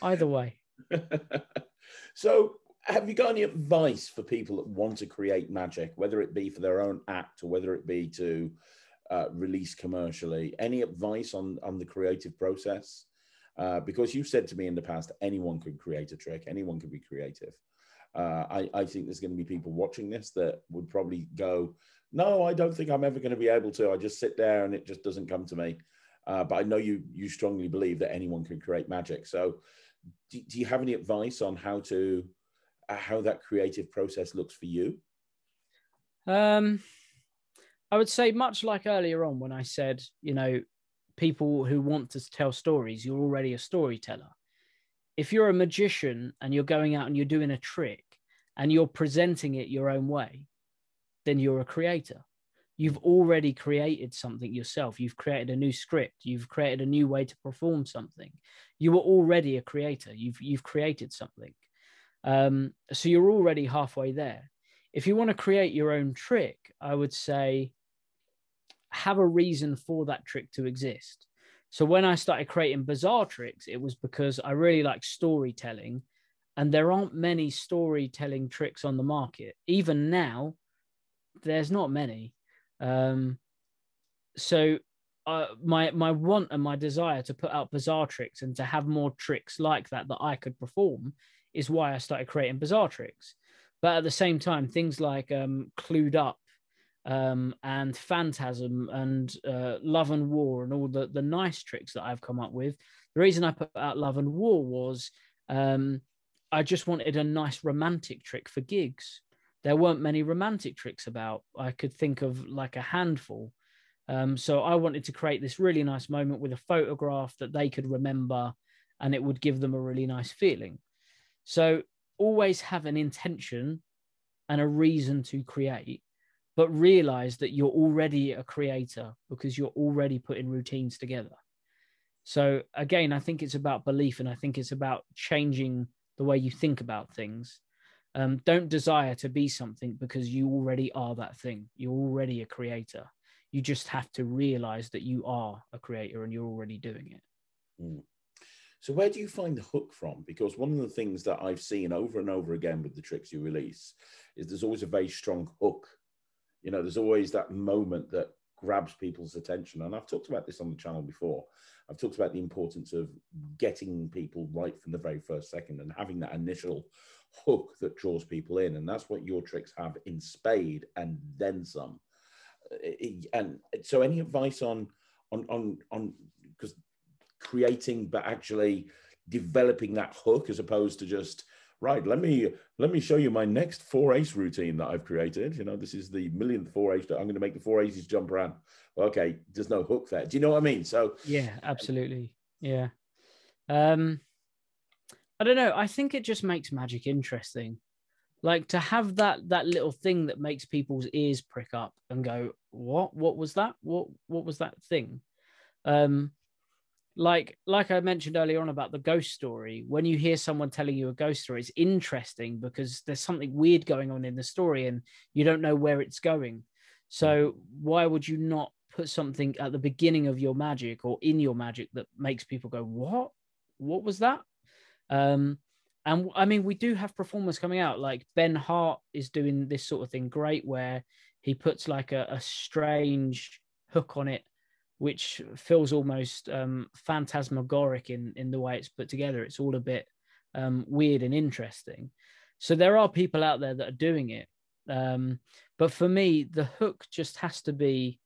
Either way. so, have you got any advice for people that want to create magic, whether it be for their own act or whether it be to uh, release commercially? Any advice on on the creative process? Uh, because you've said to me in the past, anyone can create a trick, anyone can be creative. Uh, I, I think there's going to be people watching this that would probably go, no, I don't think I'm ever going to be able to. I just sit there and it just doesn't come to me. Uh, but I know you you strongly believe that anyone can create magic. So, do, do you have any advice on how to uh, how that creative process looks for you? Um, I would say much like earlier on when I said, you know, people who want to tell stories, you're already a storyteller. If you're a magician and you're going out and you're doing a trick and you're presenting it your own way, then you're a creator. You've already created something yourself. You've created a new script. You've created a new way to perform something. You were already a creator. You've you've created something. Um, so you're already halfway there. If you want to create your own trick, I would say have a reason for that trick to exist. So when I started creating bizarre tricks, it was because I really like storytelling, and there aren't many storytelling tricks on the market. Even now, there's not many. Um, so uh, my my want and my desire to put out bizarre tricks and to have more tricks like that that I could perform is why I started creating bizarre tricks. But at the same time, things like um, Clued Up um, and Phantasm and uh, Love and War and all the, the nice tricks that I've come up with. The reason I put out Love and War was um, I just wanted a nice romantic trick for gigs. There weren't many romantic tricks about. I could think of like a handful. Um, so I wanted to create this really nice moment with a photograph that they could remember and it would give them a really nice feeling. So always have an intention and a reason to create but realize that you're already a creator because you're already putting routines together. So again, I think it's about belief and I think it's about changing the way you think about things. Um, don't desire to be something because you already are that thing. You're already a creator. You just have to realize that you are a creator and you're already doing it. Mm. So, where do you find the hook from? Because one of the things that I've seen over and over again with the tricks you release is there's always a very strong hook you know, there's always that moment that grabs people's attention. And I've talked about this on the channel before. I've talked about the importance of getting people right from the very first second and having that initial hook that draws people in. And that's what your tricks have in spade and then some. And so any advice on on on on because creating but actually developing that hook as opposed to just right let me let me show you my next four ace routine that i've created. You know this is the millionth four ace that i'm going to make the four aces jump around. Okay there's no hook there. Do you know what i mean? So yeah absolutely. Yeah. Um i don't know i think it just makes magic interesting like to have that that little thing that makes people's ears prick up and go what what was that what what was that thing um like like I mentioned earlier on about the ghost story, when you hear someone telling you a ghost story, it's interesting because there's something weird going on in the story and you don't know where it's going. So why would you not put something at the beginning of your magic or in your magic that makes people go, "What? What was that?" Um, and I mean, we do have performers coming out. Like Ben Hart is doing this sort of thing great, where he puts like a, a strange hook on it which feels almost um, phantasmagoric in in the way it's put together. It's all a bit um, weird and interesting. So there are people out there that are doing it, um, but for me, the hook just has to be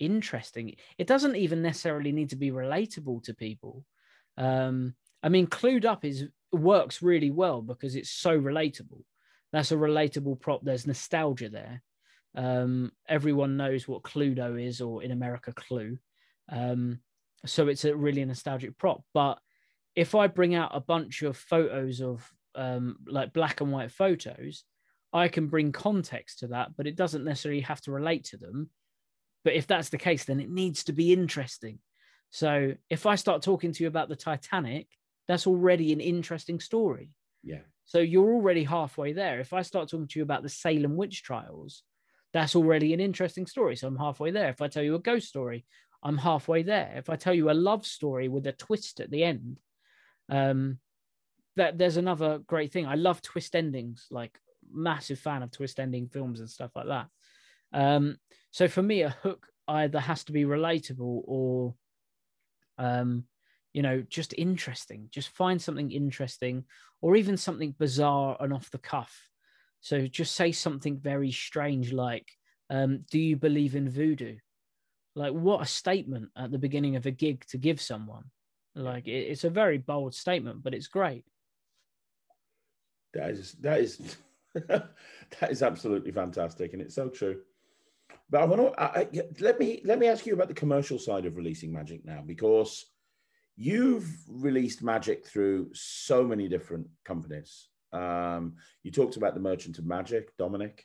interesting. It doesn't even necessarily need to be relatable to people. Um, I mean, Clued Up is works really well because it's so relatable. That's a relatable prop. There's nostalgia there. Um, everyone knows what Cluedo is, or in America, Clue. Um, so it's a really nostalgic prop, but if I bring out a bunch of photos of um, like black and white photos, I can bring context to that, but it doesn't necessarily have to relate to them. But if that's the case, then it needs to be interesting. So if I start talking to you about the Titanic, that's already an interesting story. Yeah. So you're already halfway there. If I start talking to you about the Salem witch trials, that's already an interesting story. So I'm halfway there. If I tell you a ghost story, I'm halfway there. If I tell you a love story with a twist at the end, um, that there's another great thing. I love twist endings, like massive fan of twist ending films and stuff like that. Um, so for me, a hook either has to be relatable or, um, you know, just interesting. Just find something interesting, or even something bizarre and off the cuff. So just say something very strange, like, um, "Do you believe in voodoo?" Like, what a statement at the beginning of a gig to give someone. Like, it's a very bold statement, but it's great. That is that is that is absolutely fantastic, and it's so true. But I want to I, I, let me let me ask you about the commercial side of releasing Magic now, because you've released Magic through so many different companies. Um, you talked about the Merchant of Magic, Dominic.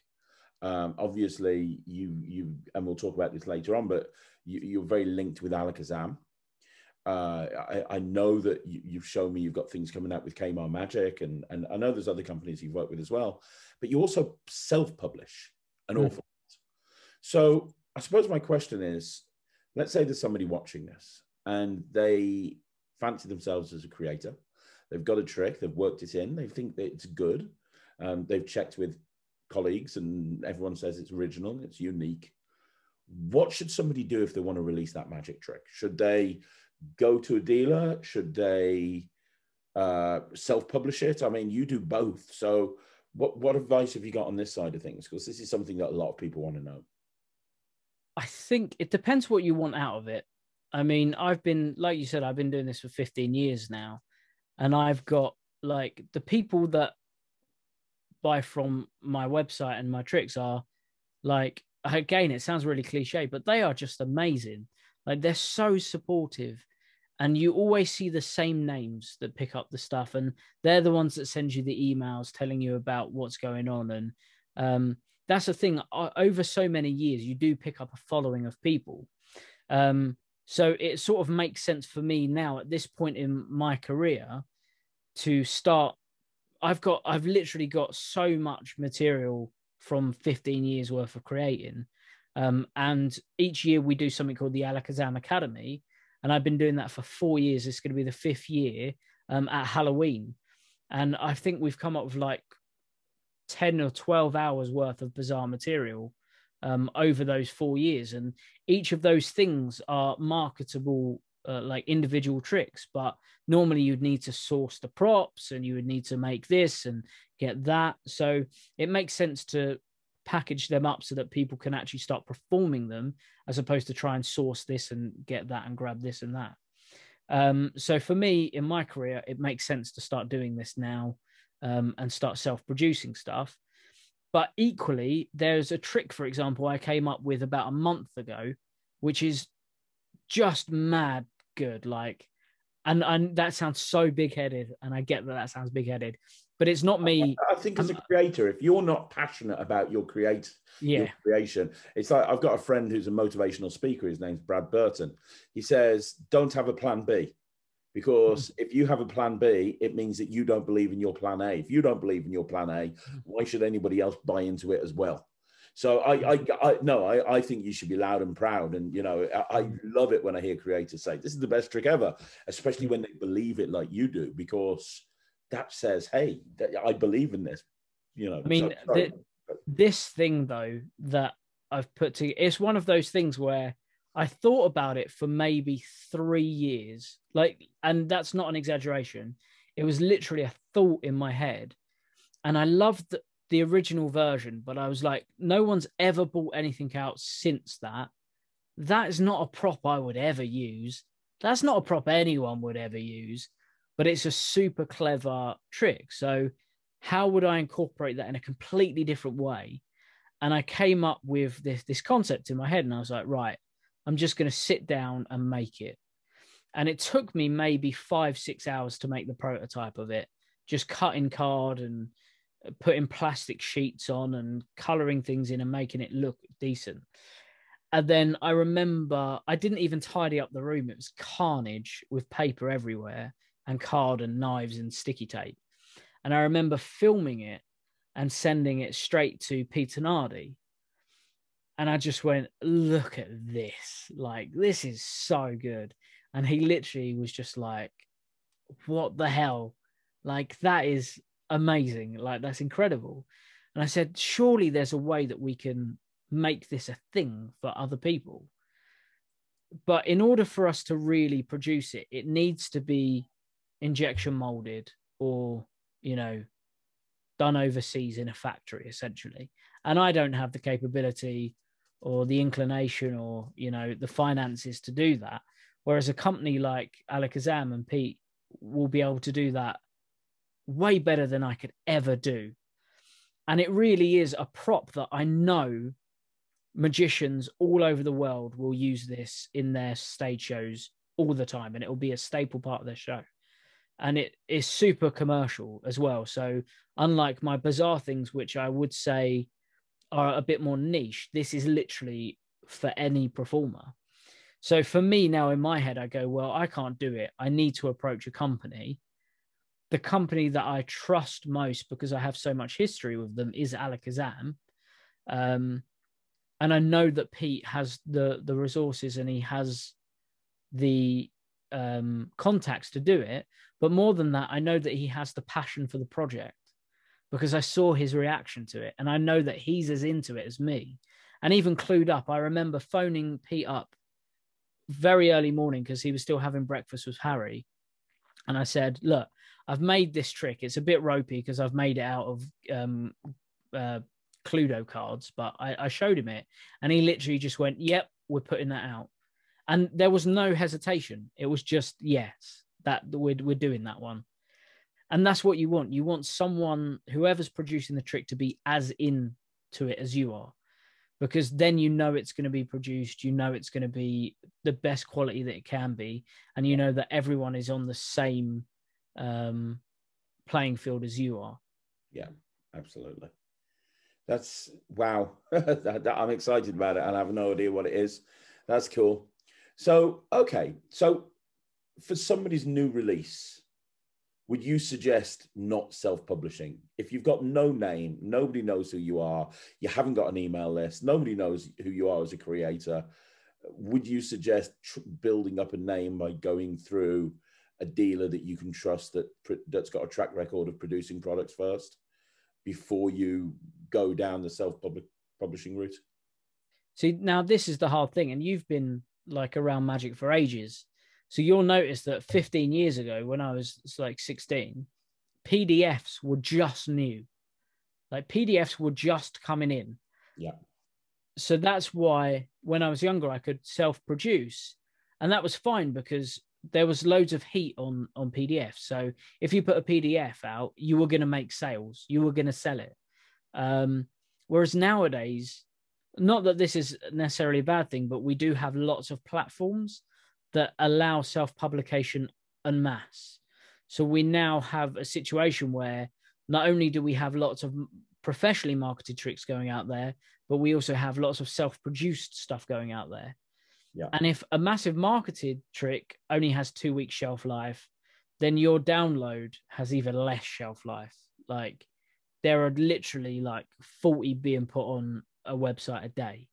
Um, obviously, you you and we'll talk about this later on, but you, are very linked with Alakazam. Uh, I, I, know that you, have shown me you've got things coming out with Kaymar Magic, and and I know there's other companies you've worked with as well. But you also self-publish an mm. awful lot. So I suppose my question is, let's say there's somebody watching this and they fancy themselves as a creator. They've got a trick, they've worked it in, they think that it's good. Um, they've checked with colleagues, and everyone says it's original, it's unique. What should somebody do if they want to release that magic trick? Should they go to a dealer? Should they uh, self-publish it? I mean, you do both. So, what what advice have you got on this side of things? Because this is something that a lot of people want to know. I think it depends what you want out of it. I mean, I've been like you said, I've been doing this for 15 years now, and I've got like the people that buy from my website and my tricks are like again, it sounds really cliche, but they are just amazing. Like they're so supportive and you always see the same names that pick up the stuff and they're the ones that send you the emails telling you about what's going on and um, that's the thing over so many years you do pick up a following of people um, so it sort of makes sense for me now at this point in my career to start i've got i've literally got so much material from 15 years worth of creating. Um, and each year we do something called the alakazam academy and I've been doing that for four years. It's going to be the fifth year um, at Halloween, and I think we've come up with like ten or twelve hours worth of bizarre material um, over those four years, and each of those things are marketable. Uh, like individual tricks, but normally you'd need to source the props and you would need to make this and get that. So it makes sense to package them up so that people can actually start performing them as opposed to try and source this and get that and grab this and that. Um, so for me in my career, it makes sense to start doing this now um, and start self producing stuff. But equally, there's a trick, for example, I came up with about a month ago, which is just mad good. Like, and and that sounds so big headed, and I get that that sounds big headed, but it's not me. I think as a um, creator, if you're not passionate about your create, yeah. Your creation, it's like I've got a friend who's a motivational speaker. His name's Brad Burton. He says, "Don't have a plan B." Because mm. if you have a plan B, it means that you don't believe in your plan A. If you don't believe in your plan A, mm-hmm. why should anybody else buy into it as well? So I, I, I no, I, I think you should be loud and proud. And you know, I, I, love it when I hear creators say this is the best trick ever, especially when they believe it like you do, because that says, hey, I believe in this. You know, I mean, so, this thing though that I've put to it's one of those things where I thought about it for maybe three years, like, and that's not an exaggeration. It was literally a thought in my head, and I loved the, the original version, but I was like, no one's ever bought anything out since that. That is not a prop I would ever use. That's not a prop anyone would ever use but it's a super clever trick. So, how would I incorporate that in a completely different way? And I came up with this this concept in my head, and I was like, right, I'm just going to sit down and make it. and it took me maybe five six hours to make the prototype of it just cutting card and putting plastic sheets on and coloring things in and making it look decent. And then i remember i didn't even tidy up the room. It was carnage with paper everywhere and card and knives and sticky tape. And i remember filming it and sending it straight to peter nardi and i just went look at this. Like this is so good. And he literally was just like what the hell? Like that is amazing. Like that's incredible. And i said surely there's a way that we can make this a thing for other people. But in order for us to really produce it it needs to be injection molded or you know done overseas in a factory essentially. And i don't have the capability or the inclination or you know the finances to do that Whereas a company like Alakazam and Pete will be able to do that way better than I could ever do. And it really is a prop that I know magicians all over the world will use this in their stage shows all the time, and it will be a staple part of their show. And it is super commercial as well. So, unlike my bizarre things, which I would say are a bit more niche, this is literally for any performer. So for me now in my head, I go, well, I can't do it. I need to approach a company. The company that I trust most because I have so much history with them is Alakazam. Um, and I know that Pete has the the resources and he has the um, contacts to do it. But more than that, I know that he has the passion for the project because I saw his reaction to it, and I know that he's as into it as me. And even clued up, I remember phoning Pete up very early morning because he was still having breakfast with Harry. And I said, Look, I've made this trick. It's a bit ropey because I've made it out of um, uh, Cluedo cards, but I, I showed him it and he literally just went, Yep, we're putting that out. And there was no hesitation. It was just, Yes, that we're, we're doing that one. And that's what you want. You want someone, whoever's producing the trick, to be as in to it as you are because then you know it's going to be produced you know it's going to be the best quality that it can be and you know that everyone is on the same um, playing field as you are. Yeah absolutely. That's wow. I'm excited about it. And i have no idea what it is. That's cool. So okay. So for somebody's new release would you suggest not self-publishing? If you've got no name nobody knows who you are you haven't got an email list nobody knows who you are as a creator would you suggest tr- building up a name by going through a dealer that you can trust that that's got a track record of producing products first before you go down the self-publishing route? See now this is the hard thing and you've been like around magic for ages so you'll notice that 15 years ago, when I was like 16, PDFs were just new. Like PDFs were just coming in. Yeah. So that's why when I was younger, I could self produce. And that was fine because there was loads of heat on on PDF. So if you put a PDF out, you were going to make sales, you were going to sell it. Um, whereas nowadays, not that this is necessarily a bad thing, but we do have lots of platforms that allow self publication en masse. So we now have a situation where not only do we have lots of professionally marketed tricks going out there, but we also have lots of self produced stuff going out there. Yeah. And if a massive marketed trick only has two weeks shelf life, then your download has even less shelf life. Like there are literally like 40 being put on a website a day.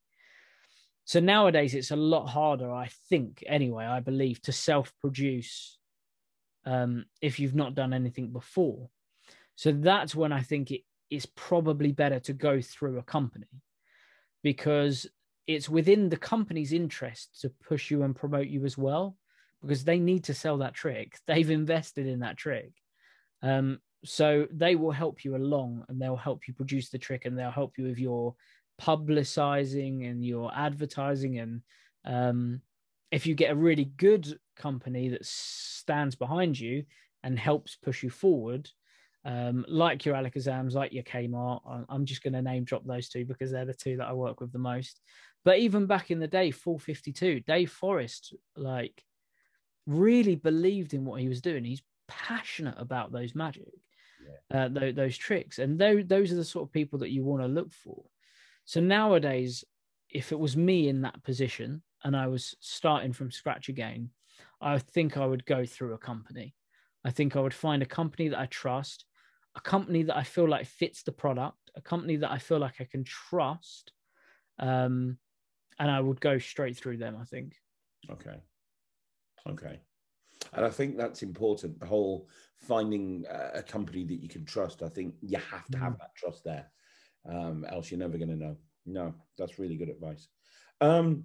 So nowadays it's a lot harder, I think, anyway, I believe, to self produce um, if you've not done anything before. So that's when I think it is probably better to go through a company because it's within the company's interest to push you and promote you as well because they need to sell that trick. They've invested in that trick. Um, so they will help you along and they'll help you produce the trick and they'll help you with your publicizing and your advertising and um, if you get a really good company that stands behind you and helps push you forward um, like your Alakazams, like your Kaymar. I'm just going to name drop those two because they're the two that I work with the most. But even back in the day, 452, Dave Forrest, like really believed in what he was doing. He's passionate about those magic, yeah. uh, those, those tricks, and those those are the sort of people that you want to look for. So nowadays, if it was me in that position and I was starting from scratch again, I think I would go through a company. I think I would find a company that I trust, a company that I feel like fits the product, a company that I feel like I can trust, um, and I would go straight through them. I think. Okay. Okay. And I think that's important. The whole finding a company that you can trust. I think you have to have mm. that trust there, um, else you're never going to know. No, that's really good advice. Um,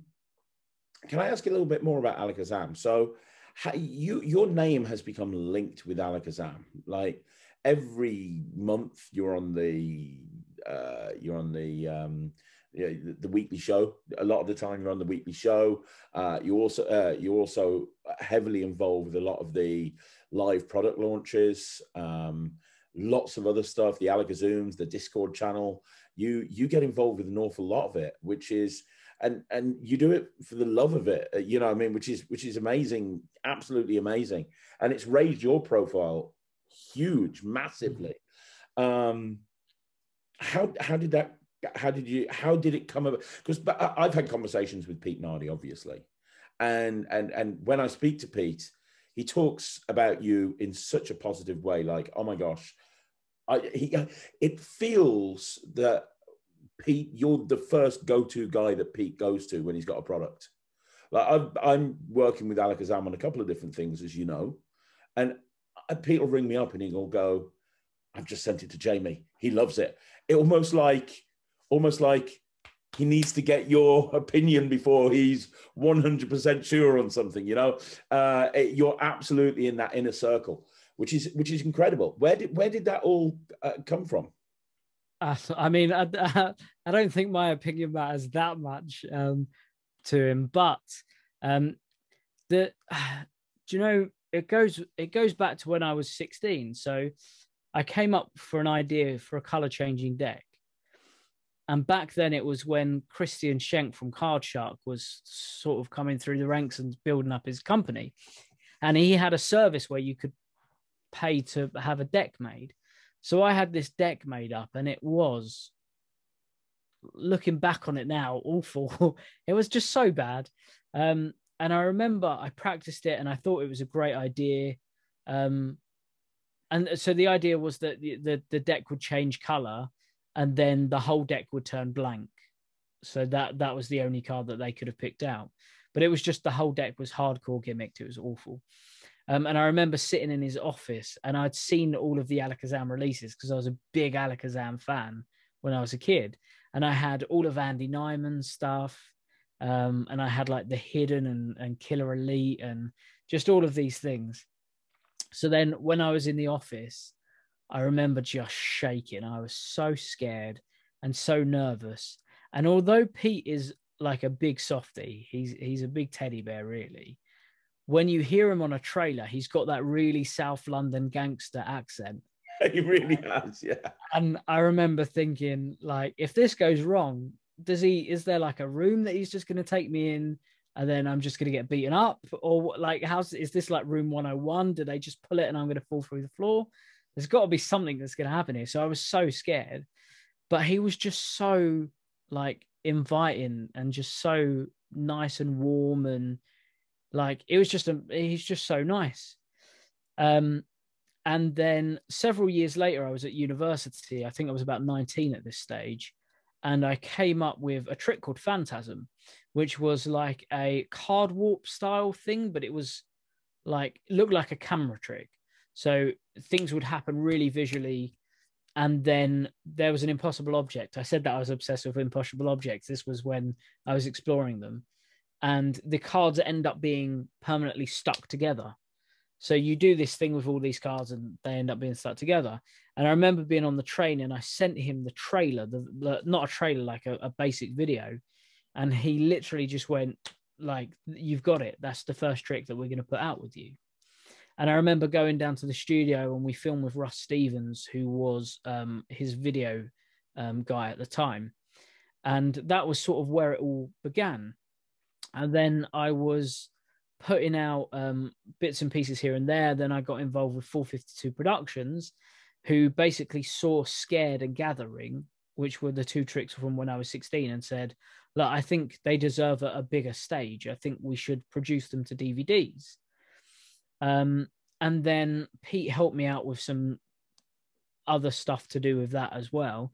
can I ask you a little bit more about Alakazam? So, how, you your name has become linked with Alakazam. Like every month, you're on the uh, you're on the um, the, weekly show. A lot of the time, you're on the weekly show. Uh, you also uh, you're also heavily involved with a lot of the live product launches. Um, lots of other stuff, the Alakazooms, the Discord channel. You you get involved with an awful lot of it, which is and and you do it for the love of it. You know, I mean, which is which is amazing, absolutely amazing, and it's raised your profile huge, massively. Um, how how did that how did you how did it come about because i've had conversations with pete nardi obviously and and and when i speak to pete he talks about you in such a positive way like oh my gosh. I, he, it feels that pete you're the first go-to guy that pete goes to when he's got a product. Like i am working with alakazam on a couple of different things as you know and pete will ring me up and he'll go i've just sent it to jamie. He loves it. It almost like almost like he needs to get your opinion before he's 100% sure on something you know? Uh, you're absolutely in that inner circle which is which is incredible. Where did where did that all uh, come from? Uh, i mean I, I, don't think my opinion matters that much um, to him but um, the do you know it goes it goes back to when i was 16 so i came up for an idea for a color changing deck and back then it was when Christian Schenk from Card Shark was sort of coming through the ranks and building up his company. And he had a service where you could pay to have a deck made. So I had this deck made up and it was looking back on it now, awful. it was just so bad. Um, and I remember I practiced it and I thought it was a great idea. Um, and so the idea was that the, the, the deck would change color and then the whole deck would turn blank. So that that was the only card that they could have picked out. But it was just the whole deck was hardcore gimmicked. It was awful. Um, and I remember sitting in his office and I'd seen all of the Alakazam releases because I was a big Alakazam fan when I was a kid. And I had all of Andy Nyman's stuff. Um, and I had like the Hidden and, and Killer Elite and just all of these things. So then when I was in the office, I remember just shaking. I was so scared and so nervous. And although Pete is like a big softy, he's he's a big teddy bear, really. When you hear him on a trailer, he's got that really South London gangster accent. He really has, yeah. And I remember thinking, like, if this goes wrong, does he? Is there like a room that he's just going to take me in, and then I'm just going to get beaten up, or like, how's is this like room 101? Do they just pull it and I'm going to fall through the floor? There's got to be something that's going to happen here. So I was so scared, but he was just so like inviting and just so nice and warm and like it was just a he's just so nice. Um, and then several years later, I was at university. I think I was about 19 at this stage. And I came up with a trick called Phantasm, which was like a card warp style thing, but it was like looked like a camera trick. So things would happen really visually. And then there was an impossible object. I said that I was obsessed with impossible objects. This was when I was exploring them. And the cards end up being permanently stuck together. So you do this thing with all these cards and they end up being stuck together. And I remember being on the train and I sent him the trailer, the, the not a trailer, like a, a basic video. And he literally just went, like, you've got it. That's the first trick that we're going to put out with you. And I remember going down to the studio and we filmed with Russ Stevens, who was um, his video um, guy at the time. And that was sort of where it all began. And then I was putting out um, bits and pieces here and there. Then I got involved with 452 Productions, who basically saw Scared and Gathering, which were the two tricks from when I was 16, and said, Look, I think they deserve a, a bigger stage. I think we should produce them to DVDs. Um, and then Pete helped me out with some other stuff to do with that as well.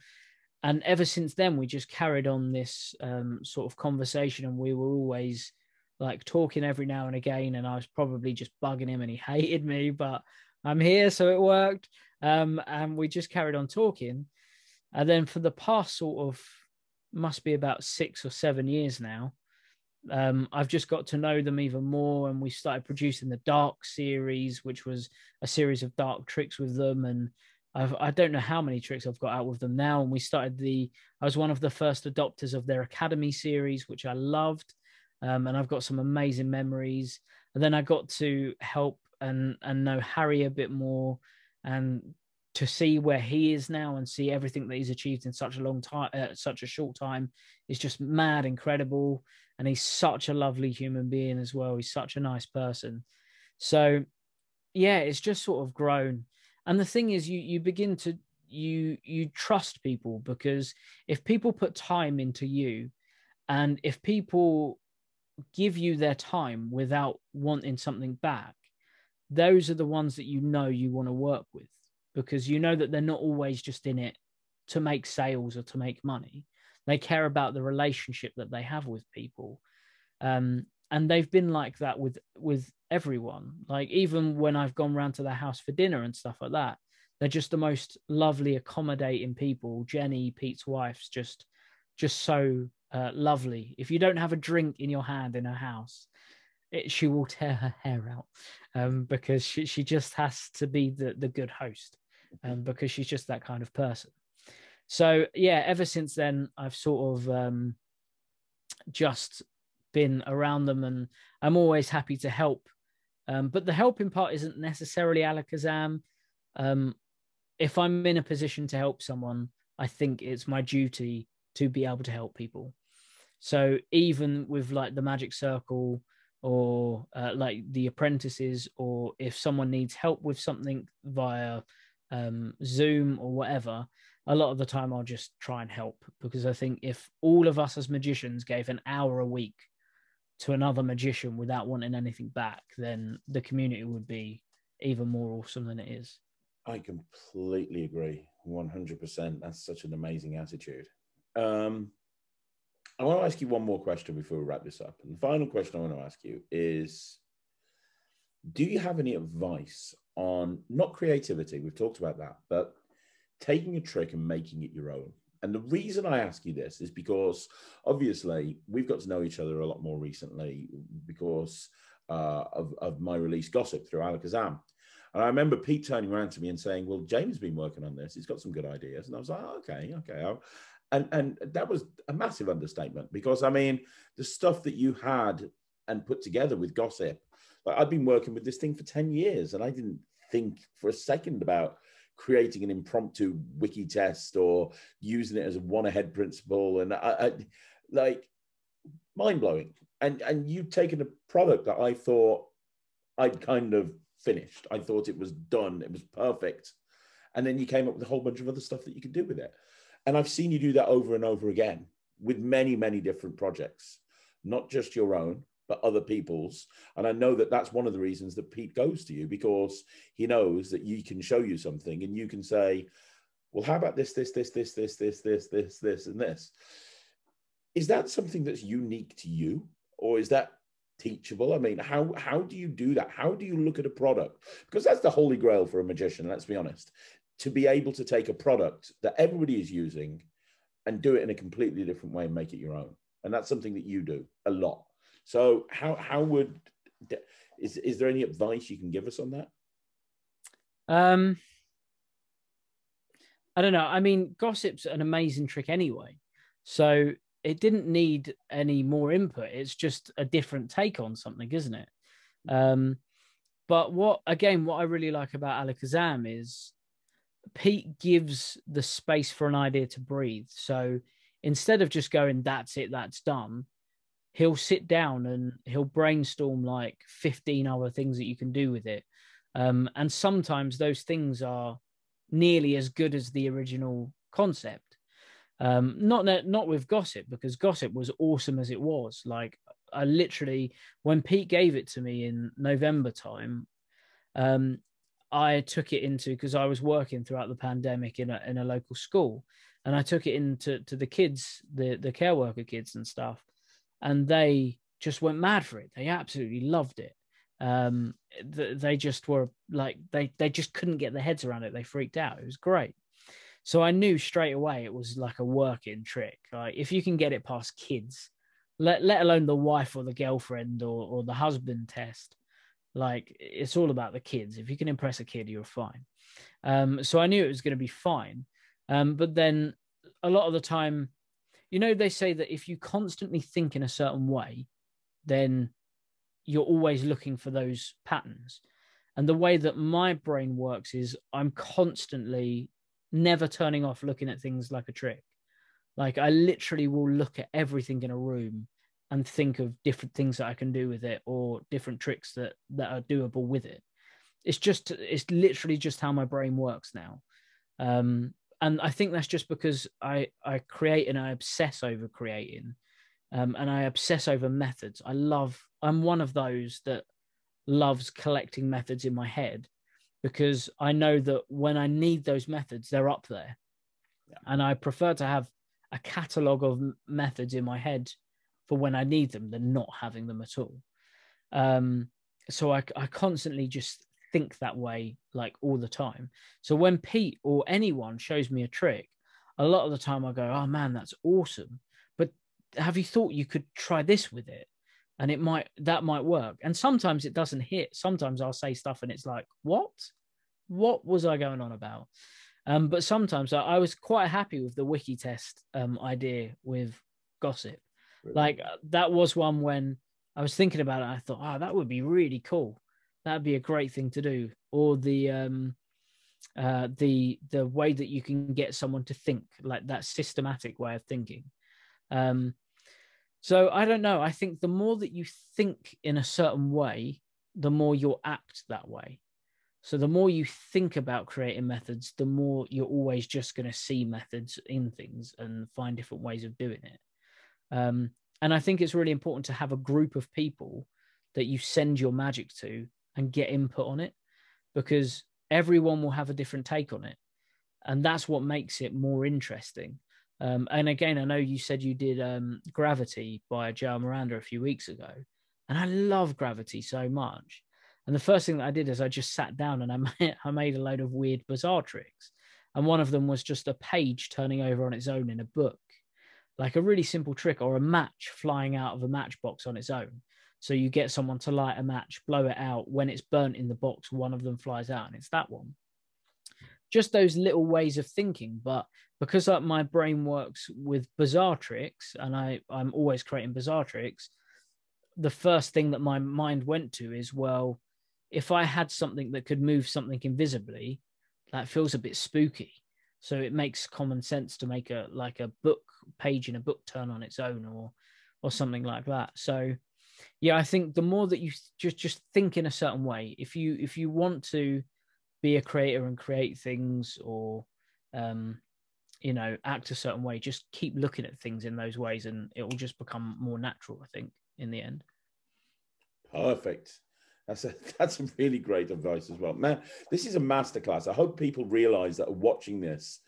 And ever since then, we just carried on this um, sort of conversation, and we were always like talking every now and again. And I was probably just bugging him, and he hated me, but I'm here, so it worked. Um, and we just carried on talking. And then for the past sort of must be about six or seven years now, um, I've just got to know them even more, and we started producing the Dark series, which was a series of dark tricks with them, and I've, I don't know how many tricks I've got out with them now. And we started the, I was one of the first adopters of their Academy series, which I loved, um, and I've got some amazing memories. And then I got to help and and know Harry a bit more, and to see where he is now and see everything that he's achieved in such a long time, uh, such a short time, is just mad incredible and he's such a lovely human being as well. He's such a nice person. So, yeah, it's just sort of grown. And the thing is, you you begin to you you trust people because if people put time into you, and if people give you their time without wanting something back, those are the ones that you know you want to work with because you know that they're not always just in it to make sales or to make money. They care about the relationship that they have with people. Um, and they've been like that with with everyone. Like even when i've gone round to their house for dinner and stuff like that they're just the most lovely accommodating people. Jenny pete's wife's just just so uh, lovely. If you don't have a drink in your hand in her house it, she will tear her hair out um, because she, she just has to be the, the good host um, because she's just that kind of person so yeah, ever since then, I've sort of um, just been around them, and I'm always happy to help. Um, but the helping part isn't necessarily alakazam. Um, if I'm in a position to help someone, I think it's my duty to be able to help people. So even with like the magic circle or uh, like the apprentices, or if someone needs help with something via um, Zoom or whatever, a lot of the time I'll just try and help because I think if all of us as magicians gave an hour a week to another magician without wanting anything back, then the community would be even more awesome than it is. I completely agree. 100%. That's such an amazing attitude. Um, I want to ask you one more question before we wrap this up. And the final question I want to ask you is Do you have any advice on not creativity? We've talked about that, but taking a trick and making it your own. And the reason I ask you this is because obviously we've got to know each other a lot more recently because uh, of, of my release Gossip through Alakazam. And I remember Pete turning around to me and saying, Well, James has been working on this. He's got some good ideas. And I was like, oh, Okay, okay. And, and that was a massive understatement because I mean, the stuff that you had and put together with Gossip, like I've been working with this thing for 10 years and I didn't think for a second about creating an impromptu wiki test or using it as a one ahead principle. And I, I, like mind blowing and and you've taken a product that i thought i'd kind of finished. I thought it was done. It was perfect. And then you came up with a whole bunch of other stuff that you could do with it. And i've seen you do that over and over again with many many different projects not just your own but other people's. And I know that that's one of the reasons that Pete goes to you because he knows that you can show you something and you can say, well, how about this, this, this, this, this, this, this, this, this, and this? Is that something that's unique to you, or is that teachable? I mean, how how do you do that? How do you look at a product? Because that's the holy grail for a magician. Let's be honest. To be able to take a product that everybody is using and do it in a completely different way and make it your own, and that's something that you do a lot. So how how would is is there any advice you can give us on that? Um, I don't know. I mean, gossip's an amazing trick anyway, so it didn't need any more input. It's just a different take on something, isn't it? Um, but what again, what I really like about Alakazam is Pete gives the space for an idea to breathe. So instead of just going, "That's it, that's done," he'll sit down and he'll brainstorm like 15 other things that you can do with it. Um, and sometimes those things are nearly as good as the original concept. Um, not not with gossip because gossip was awesome as it was. Like I literally, when Pete gave it to me in November time, um, I took it into because I was working throughout the pandemic in a in a local school, and I took it into to the kids, the the care worker kids and stuff, and they just went mad for it. They absolutely loved it. Um, they just were like they they just couldn't get their heads around it. They freaked out. It was great. So I knew straight away it was like a working trick. Like if you can get it past kids, let let alone the wife or the girlfriend or or the husband test, like it's all about the kids. If you can impress a kid, you're fine. Um, so I knew it was going to be fine. Um, but then a lot of the time, you know, they say that if you constantly think in a certain way, then you're always looking for those patterns. And the way that my brain works is I'm constantly never turning off looking at things like a trick. Like I literally will look at everything in a room and think of different things that I can do with it or different tricks that that are doable with it. It's just it's literally just how my brain works now. Um, and I think that's just because I I create and I obsess over creating, um, and I obsess over methods. I love. I'm one of those that loves collecting methods in my head because I know that when I need those methods, they're up there, yeah. and I prefer to have a catalog of methods in my head for when I need them than not having them at all. Um, so I, I constantly just think that way like all the time. So when Pete or anyone shows me a trick, a lot of the time I go, "Oh man, that's awesome." But have you thought you could try this with it? And it might that might work. And sometimes it doesn't hit. Sometimes I'll say stuff and it's like, "What? What was I going on about?" Um, but sometimes I, I, was quite happy with the wiki test um, idea with gossip. Really? Like uh, that was one when I was thinking about it. I thought, oh, that would be really cool that'd be a great thing to do. Or the um uh the the way that you can get someone to think like that systematic way of thinking. Um so i don't know. I think the more that you think in a certain way the more you'll act that way. So the more you think about creating methods the more you're always just going to see methods in things and find different ways of doing it. Um and i think it's really important to have a group of people that you send your magic to and get input on it because everyone will have a different take on it. And that's what makes it more interesting. Um, and again, I know you said you did um, Gravity by Joe Miranda a few weeks ago. And I love Gravity so much. And the first thing that I did is I just sat down and I made, I made a load of weird, bizarre tricks. And one of them was just a page turning over on its own in a book, like a really simple trick, or a match flying out of a matchbox on its own. So you get someone to light a match, blow it out. When it's burnt in the box, one of them flies out, and it's that one. Just those little ways of thinking, but because my brain works with bizarre tricks, and I I'm always creating bizarre tricks. The first thing that my mind went to is, well, if I had something that could move something invisibly, that feels a bit spooky. So it makes common sense to make a like a book page in a book turn on its own, or or something like that. So yeah i think the more that you just just think in a certain way if you if you want to be a creator and create things or um you know act a certain way just keep looking at things in those ways and it will just become more natural i think in the end. Perfect. That's a that's a really great advice as well. Man this is a masterclass. I hope people realize that watching this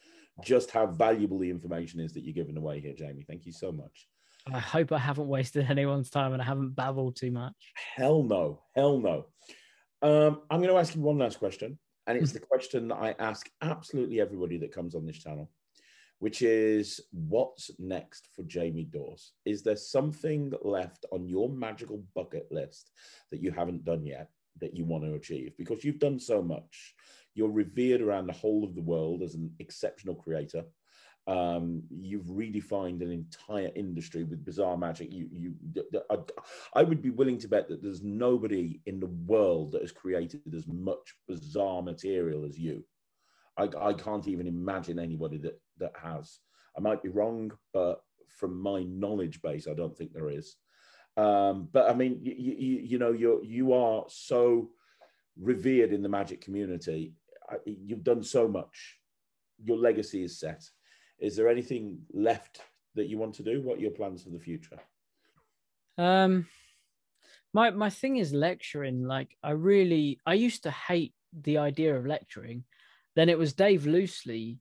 just how valuable the information is that you're giving away here jamie. Thank you so much I hope I haven't wasted anyone's time and I haven't babbled too much. Hell no. Hell no. Um, I'm going to ask you one last question. And it's the question that I ask absolutely everybody that comes on this channel, which is what's next for Jamie Dawes? Is there something left on your magical bucket list that you haven't done yet that you want to achieve? Because you've done so much. You're revered around the whole of the world as an exceptional creator. Um, you've redefined an entire industry with bizarre magic. You, you, I, would be willing to bet that there's nobody in the world that has created as much bizarre material as you. I, I can't even imagine anybody that that has. I might be wrong, but from my knowledge base, I don't think there is. Um, but I mean, you, you, you know, you're you are so revered in the magic community. You've done so much. Your legacy is set. Is there anything left that you want to do? What are your plans for the future? Um, my my thing is lecturing. Like, I really, I used to hate the idea of lecturing. Then it was Dave Loosley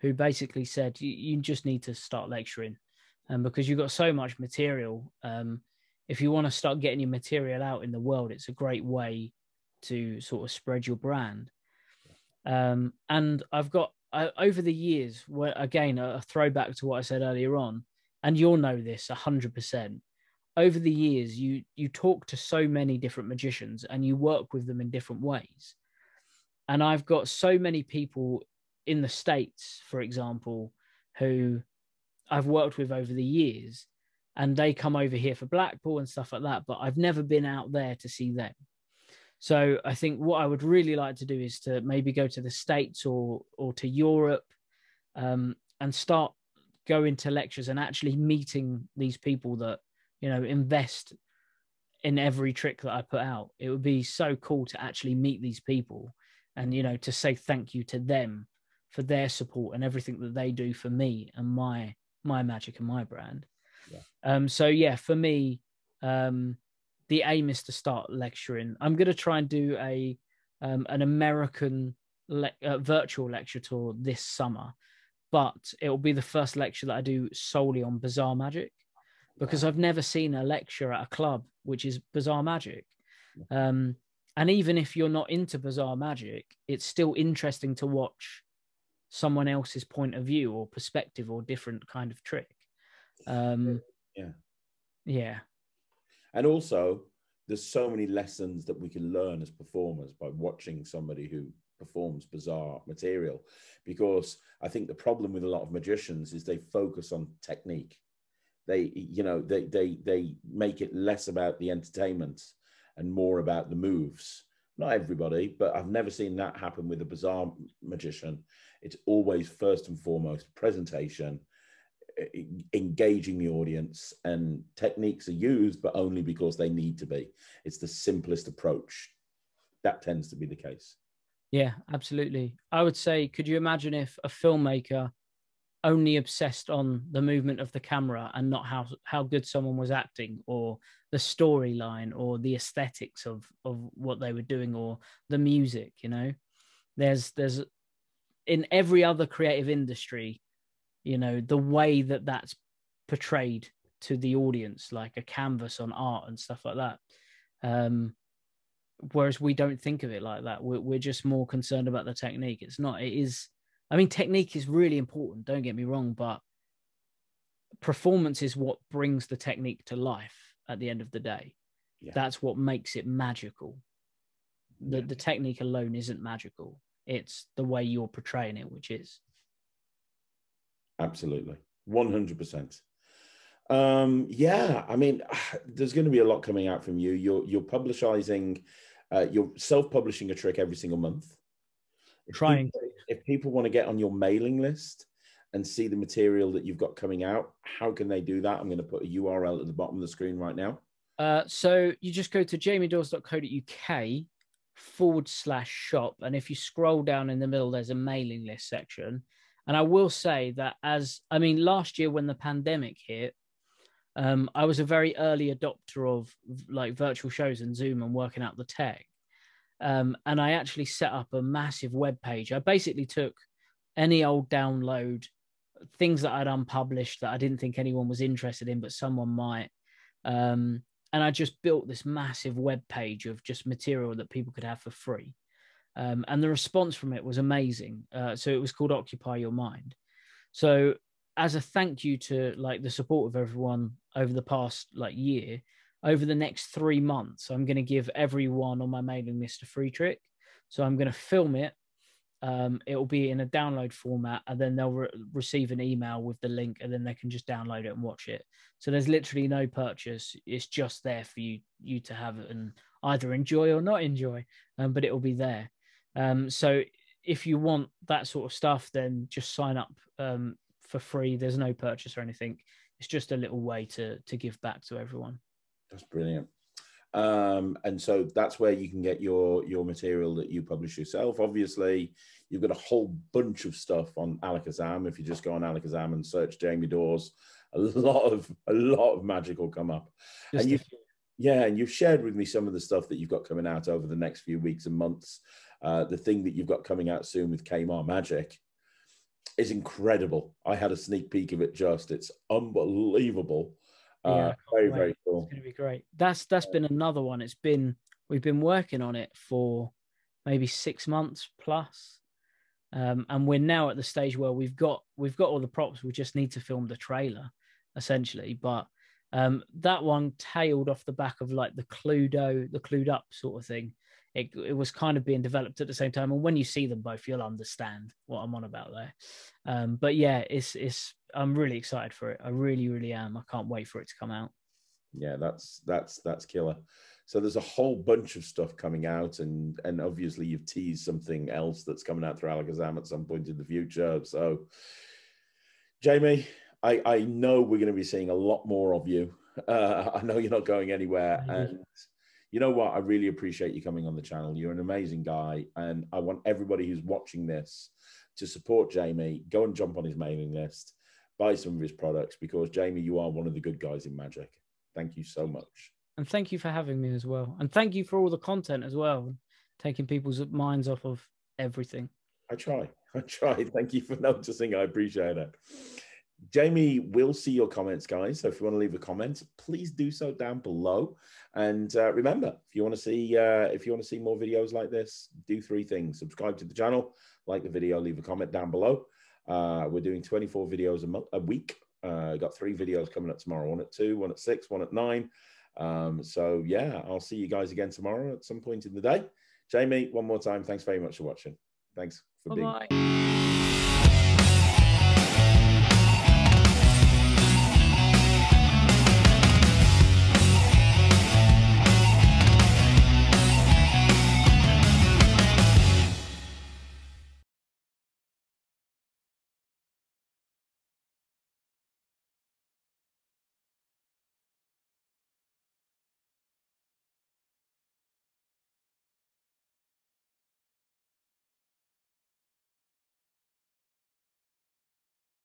who basically said you, you just need to start lecturing, and um, because you've got so much material. Um, if you want to start getting your material out in the world, it's a great way to sort of spread your brand. Um, and I've got Over the years, where again a, a throwback to what I said earlier on, and you'll know this hundred percent. Over the years, you you talk to so many different magicians and you work with them in different ways. And I've got so many people in the states, for example, who I've worked with over the years, and they come over here for Blackpool and stuff like that. But I've never been out there to see them. So I think what I would really like to do is to maybe go to the States or or to Europe um, and start going to lectures and actually meeting these people that you know invest in every trick that I put out. It would be so cool to actually meet these people and you know to say thank you to them for their support and everything that they do for me and my my magic and my brand. Yeah. Um so yeah, for me um the aim is to start lecturing. I'm going to try and do a um, an American le- uh, virtual lecture tour this summer, but it will be the first lecture that I do solely on bizarre magic because I've never seen a lecture at a club which is bizarre magic. Um, and even if you're not into bizarre magic, it's still interesting to watch someone else's point of view or perspective or different kind of trick. Um, yeah. Yeah. And also, there's so many lessons that we can learn as performers by watching somebody who performs bizarre material. Because I think the problem with a lot of magicians is they focus on technique. They, you know, they they they make it less about the entertainment and more about the moves. Not everybody, but I've never seen that happen with a bizarre magician. It's always first and foremost presentation engaging the audience and techniques are used but only because they need to be. It's the simplest approach. That tends to be the case. Yeah absolutely. I would say could you imagine if a filmmaker only obsessed on the movement of the camera and not how how good someone was acting or the storyline or the aesthetics of of what they were doing or the music you know? There's there's in every other creative industry you know the way that that's portrayed to the audience like a canvas on art and stuff like that. Um whereas we don't think of it like that. We're, we're just more concerned about the technique. It's not it is i mean technique is really important don't get me wrong but performance is what brings the technique to life at the end of the day. Yeah. that's what makes it magical. The, yeah. the technique alone isn't magical. It's the way you're portraying it which is Absolutely. 100%. Um, yeah, I mean, there's going to be a lot coming out from you. You're, you're publishing, uh, you're self publishing a trick every single month. If Trying. People, if people want to get on your mailing list and see the material that you've got coming out, how can they do that? I'm going to put a URL at the bottom of the screen right now. Uh, so you just go to jamiedawes.co.uk forward slash shop. And if you scroll down in the middle, there's a mailing list section. And I will say that as I mean, last year when the pandemic hit, um, I was a very early adopter of like virtual shows and Zoom and working out the tech. Um, and I actually set up a massive web page. I basically took any old download, things that I'd unpublished that I didn't think anyone was interested in, but someone might. Um, and I just built this massive web page of just material that people could have for free um, and the response from it was amazing. Uh, so it was called Occupy Your Mind. So as a thank you to like the support of everyone over the past like year, over the next three months, I'm going to give everyone on my mailing list a free trick. So I'm going to film it. Um, it will be in a download format, and then they'll re- receive an email with the link, and then they can just download it and watch it. So there's literally no purchase; it's just there for you you to have and either enjoy or not enjoy. Um, but it will be there. Um, so if you want that sort of stuff, then just sign up um, for free. There's no purchase or anything. It's just a little way to to give back to everyone. That's brilliant. Um, and so that's where you can get your your material that you publish yourself. Obviously, you've got a whole bunch of stuff on Alakazam. If you just go on Alakazam and search Jamie Dawes, a lot of a lot of magic will come up. Just and you, yeah, and you've shared with me some of the stuff that you've got coming out over the next few weeks and months. Uh, the thing that you've got coming out soon with Kaymar Magic is incredible. I had a sneak peek of it just. It's unbelievable. Yeah, uh, very wait. very cool. It's going to be great. That's that's been another one. It's been we've been working on it for maybe six months plus, um, and we're now at the stage where we've got we've got all the props. We just need to film the trailer, essentially. But um, that one tailed off the back of like the Cluedo, the Clued Up sort of thing. It, it was kind of being developed at the same time, and when you see them both, you'll understand what I'm on about there. Um, but yeah, it's it's I'm really excited for it. I really, really am. I can't wait for it to come out. Yeah, that's that's that's killer. So there's a whole bunch of stuff coming out, and and obviously you've teased something else that's coming out through Alakazam at some point in the future. So, Jamie, I I know we're going to be seeing a lot more of you. Uh, I know you're not going anywhere, and you know what? I really appreciate you coming on the channel. You're an amazing guy, and I want everybody who's watching this to support Jamie. Go and jump on his mailing list buy some of his products because Jamie, you are one of the good guys in Magic. Thank you so much. And thank you for having me as well. And thank you for all the content as well, taking people's minds off of everything. I try. I try. Thank you for noticing. I appreciate it. Jamie will see your comments, guys. So if you want to leave a comment, please do so down below. And uh, remember, if you want to see uh, if you want to see more videos like this, do three things: subscribe to the channel, like the video, leave a comment down below. Uh, we're doing 24 videos a, month, a week. Uh, got three videos coming up tomorrow one at two, one at six, one at nine. Um, so, yeah, I'll see you guys again tomorrow at some point in the day. Jamie, one more time, thanks very much for watching. Thanks for Bye-bye. being.